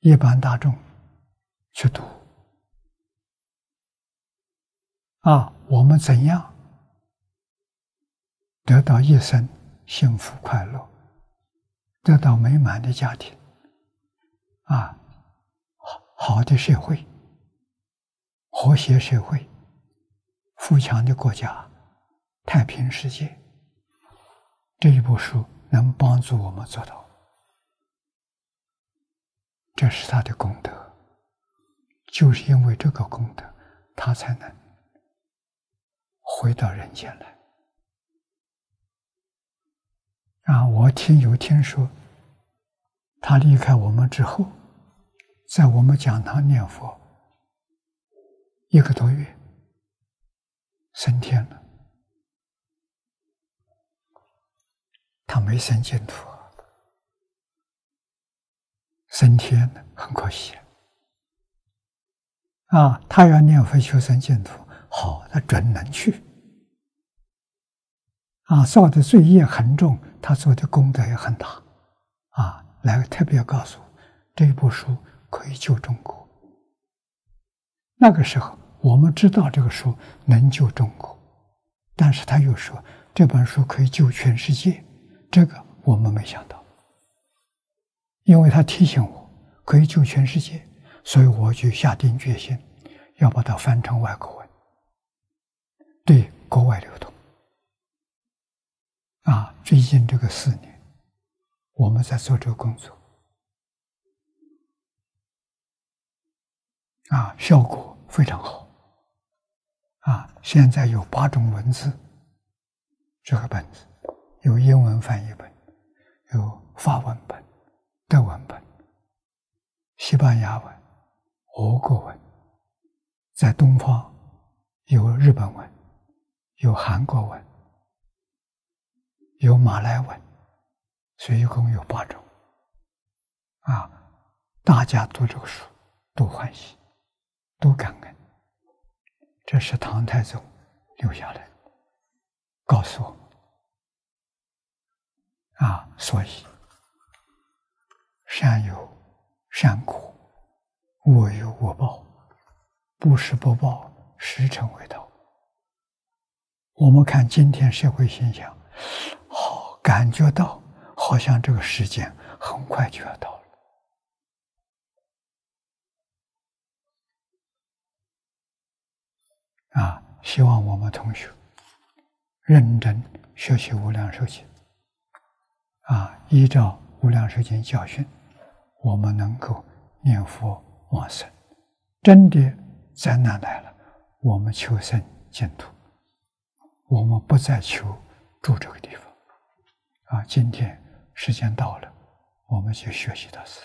A: 一般大众去读。啊，我们怎样得到一生幸福快乐，得到美满的家庭？啊，好好的社会，和谐社会，富强的国家，太平世界。这一部书能帮助我们做到，这是他的功德。就是因为这个功德，他才能。回到人间来啊！我听有听说，他离开我们之后，在我们讲堂念佛一个多月，升天了。他没升净土，升天了，很可惜啊！他要念佛求生净土，好，他准能去。啊，造的罪业很重，他做的功德也很大，啊，来特别告诉这部书可以救中国。那个时候我们知道这个书能救中国，但是他又说这本书可以救全世界，这个我们没想到，因为他提醒我可以救全世界，所以我就下定决心要把它翻成外国文，对国外流通。啊，最近这个四年，我们在做这个工作，啊，效果非常好。啊，现在有八种文字，这个本子有英文翻译本，有法文本、德文本、西班牙文、俄国文，在东方有日本文，有韩国文。有马来文，所以一共有八种。啊，大家读这个书都欢喜，都感恩。这是唐太宗留下来告诉我们。啊，所以善有善果，恶有恶报，不是不报，时辰未到。我们看今天社会现象。好，感觉到好像这个时间很快就要到了。啊，希望我们同学认真学习《无量寿经》，啊，依照《无量寿经》教训，我们能够念佛往生。真的灾难来了，我们求生净土，我们不再求住这个地方。啊，今天时间到了，我们就学习到此。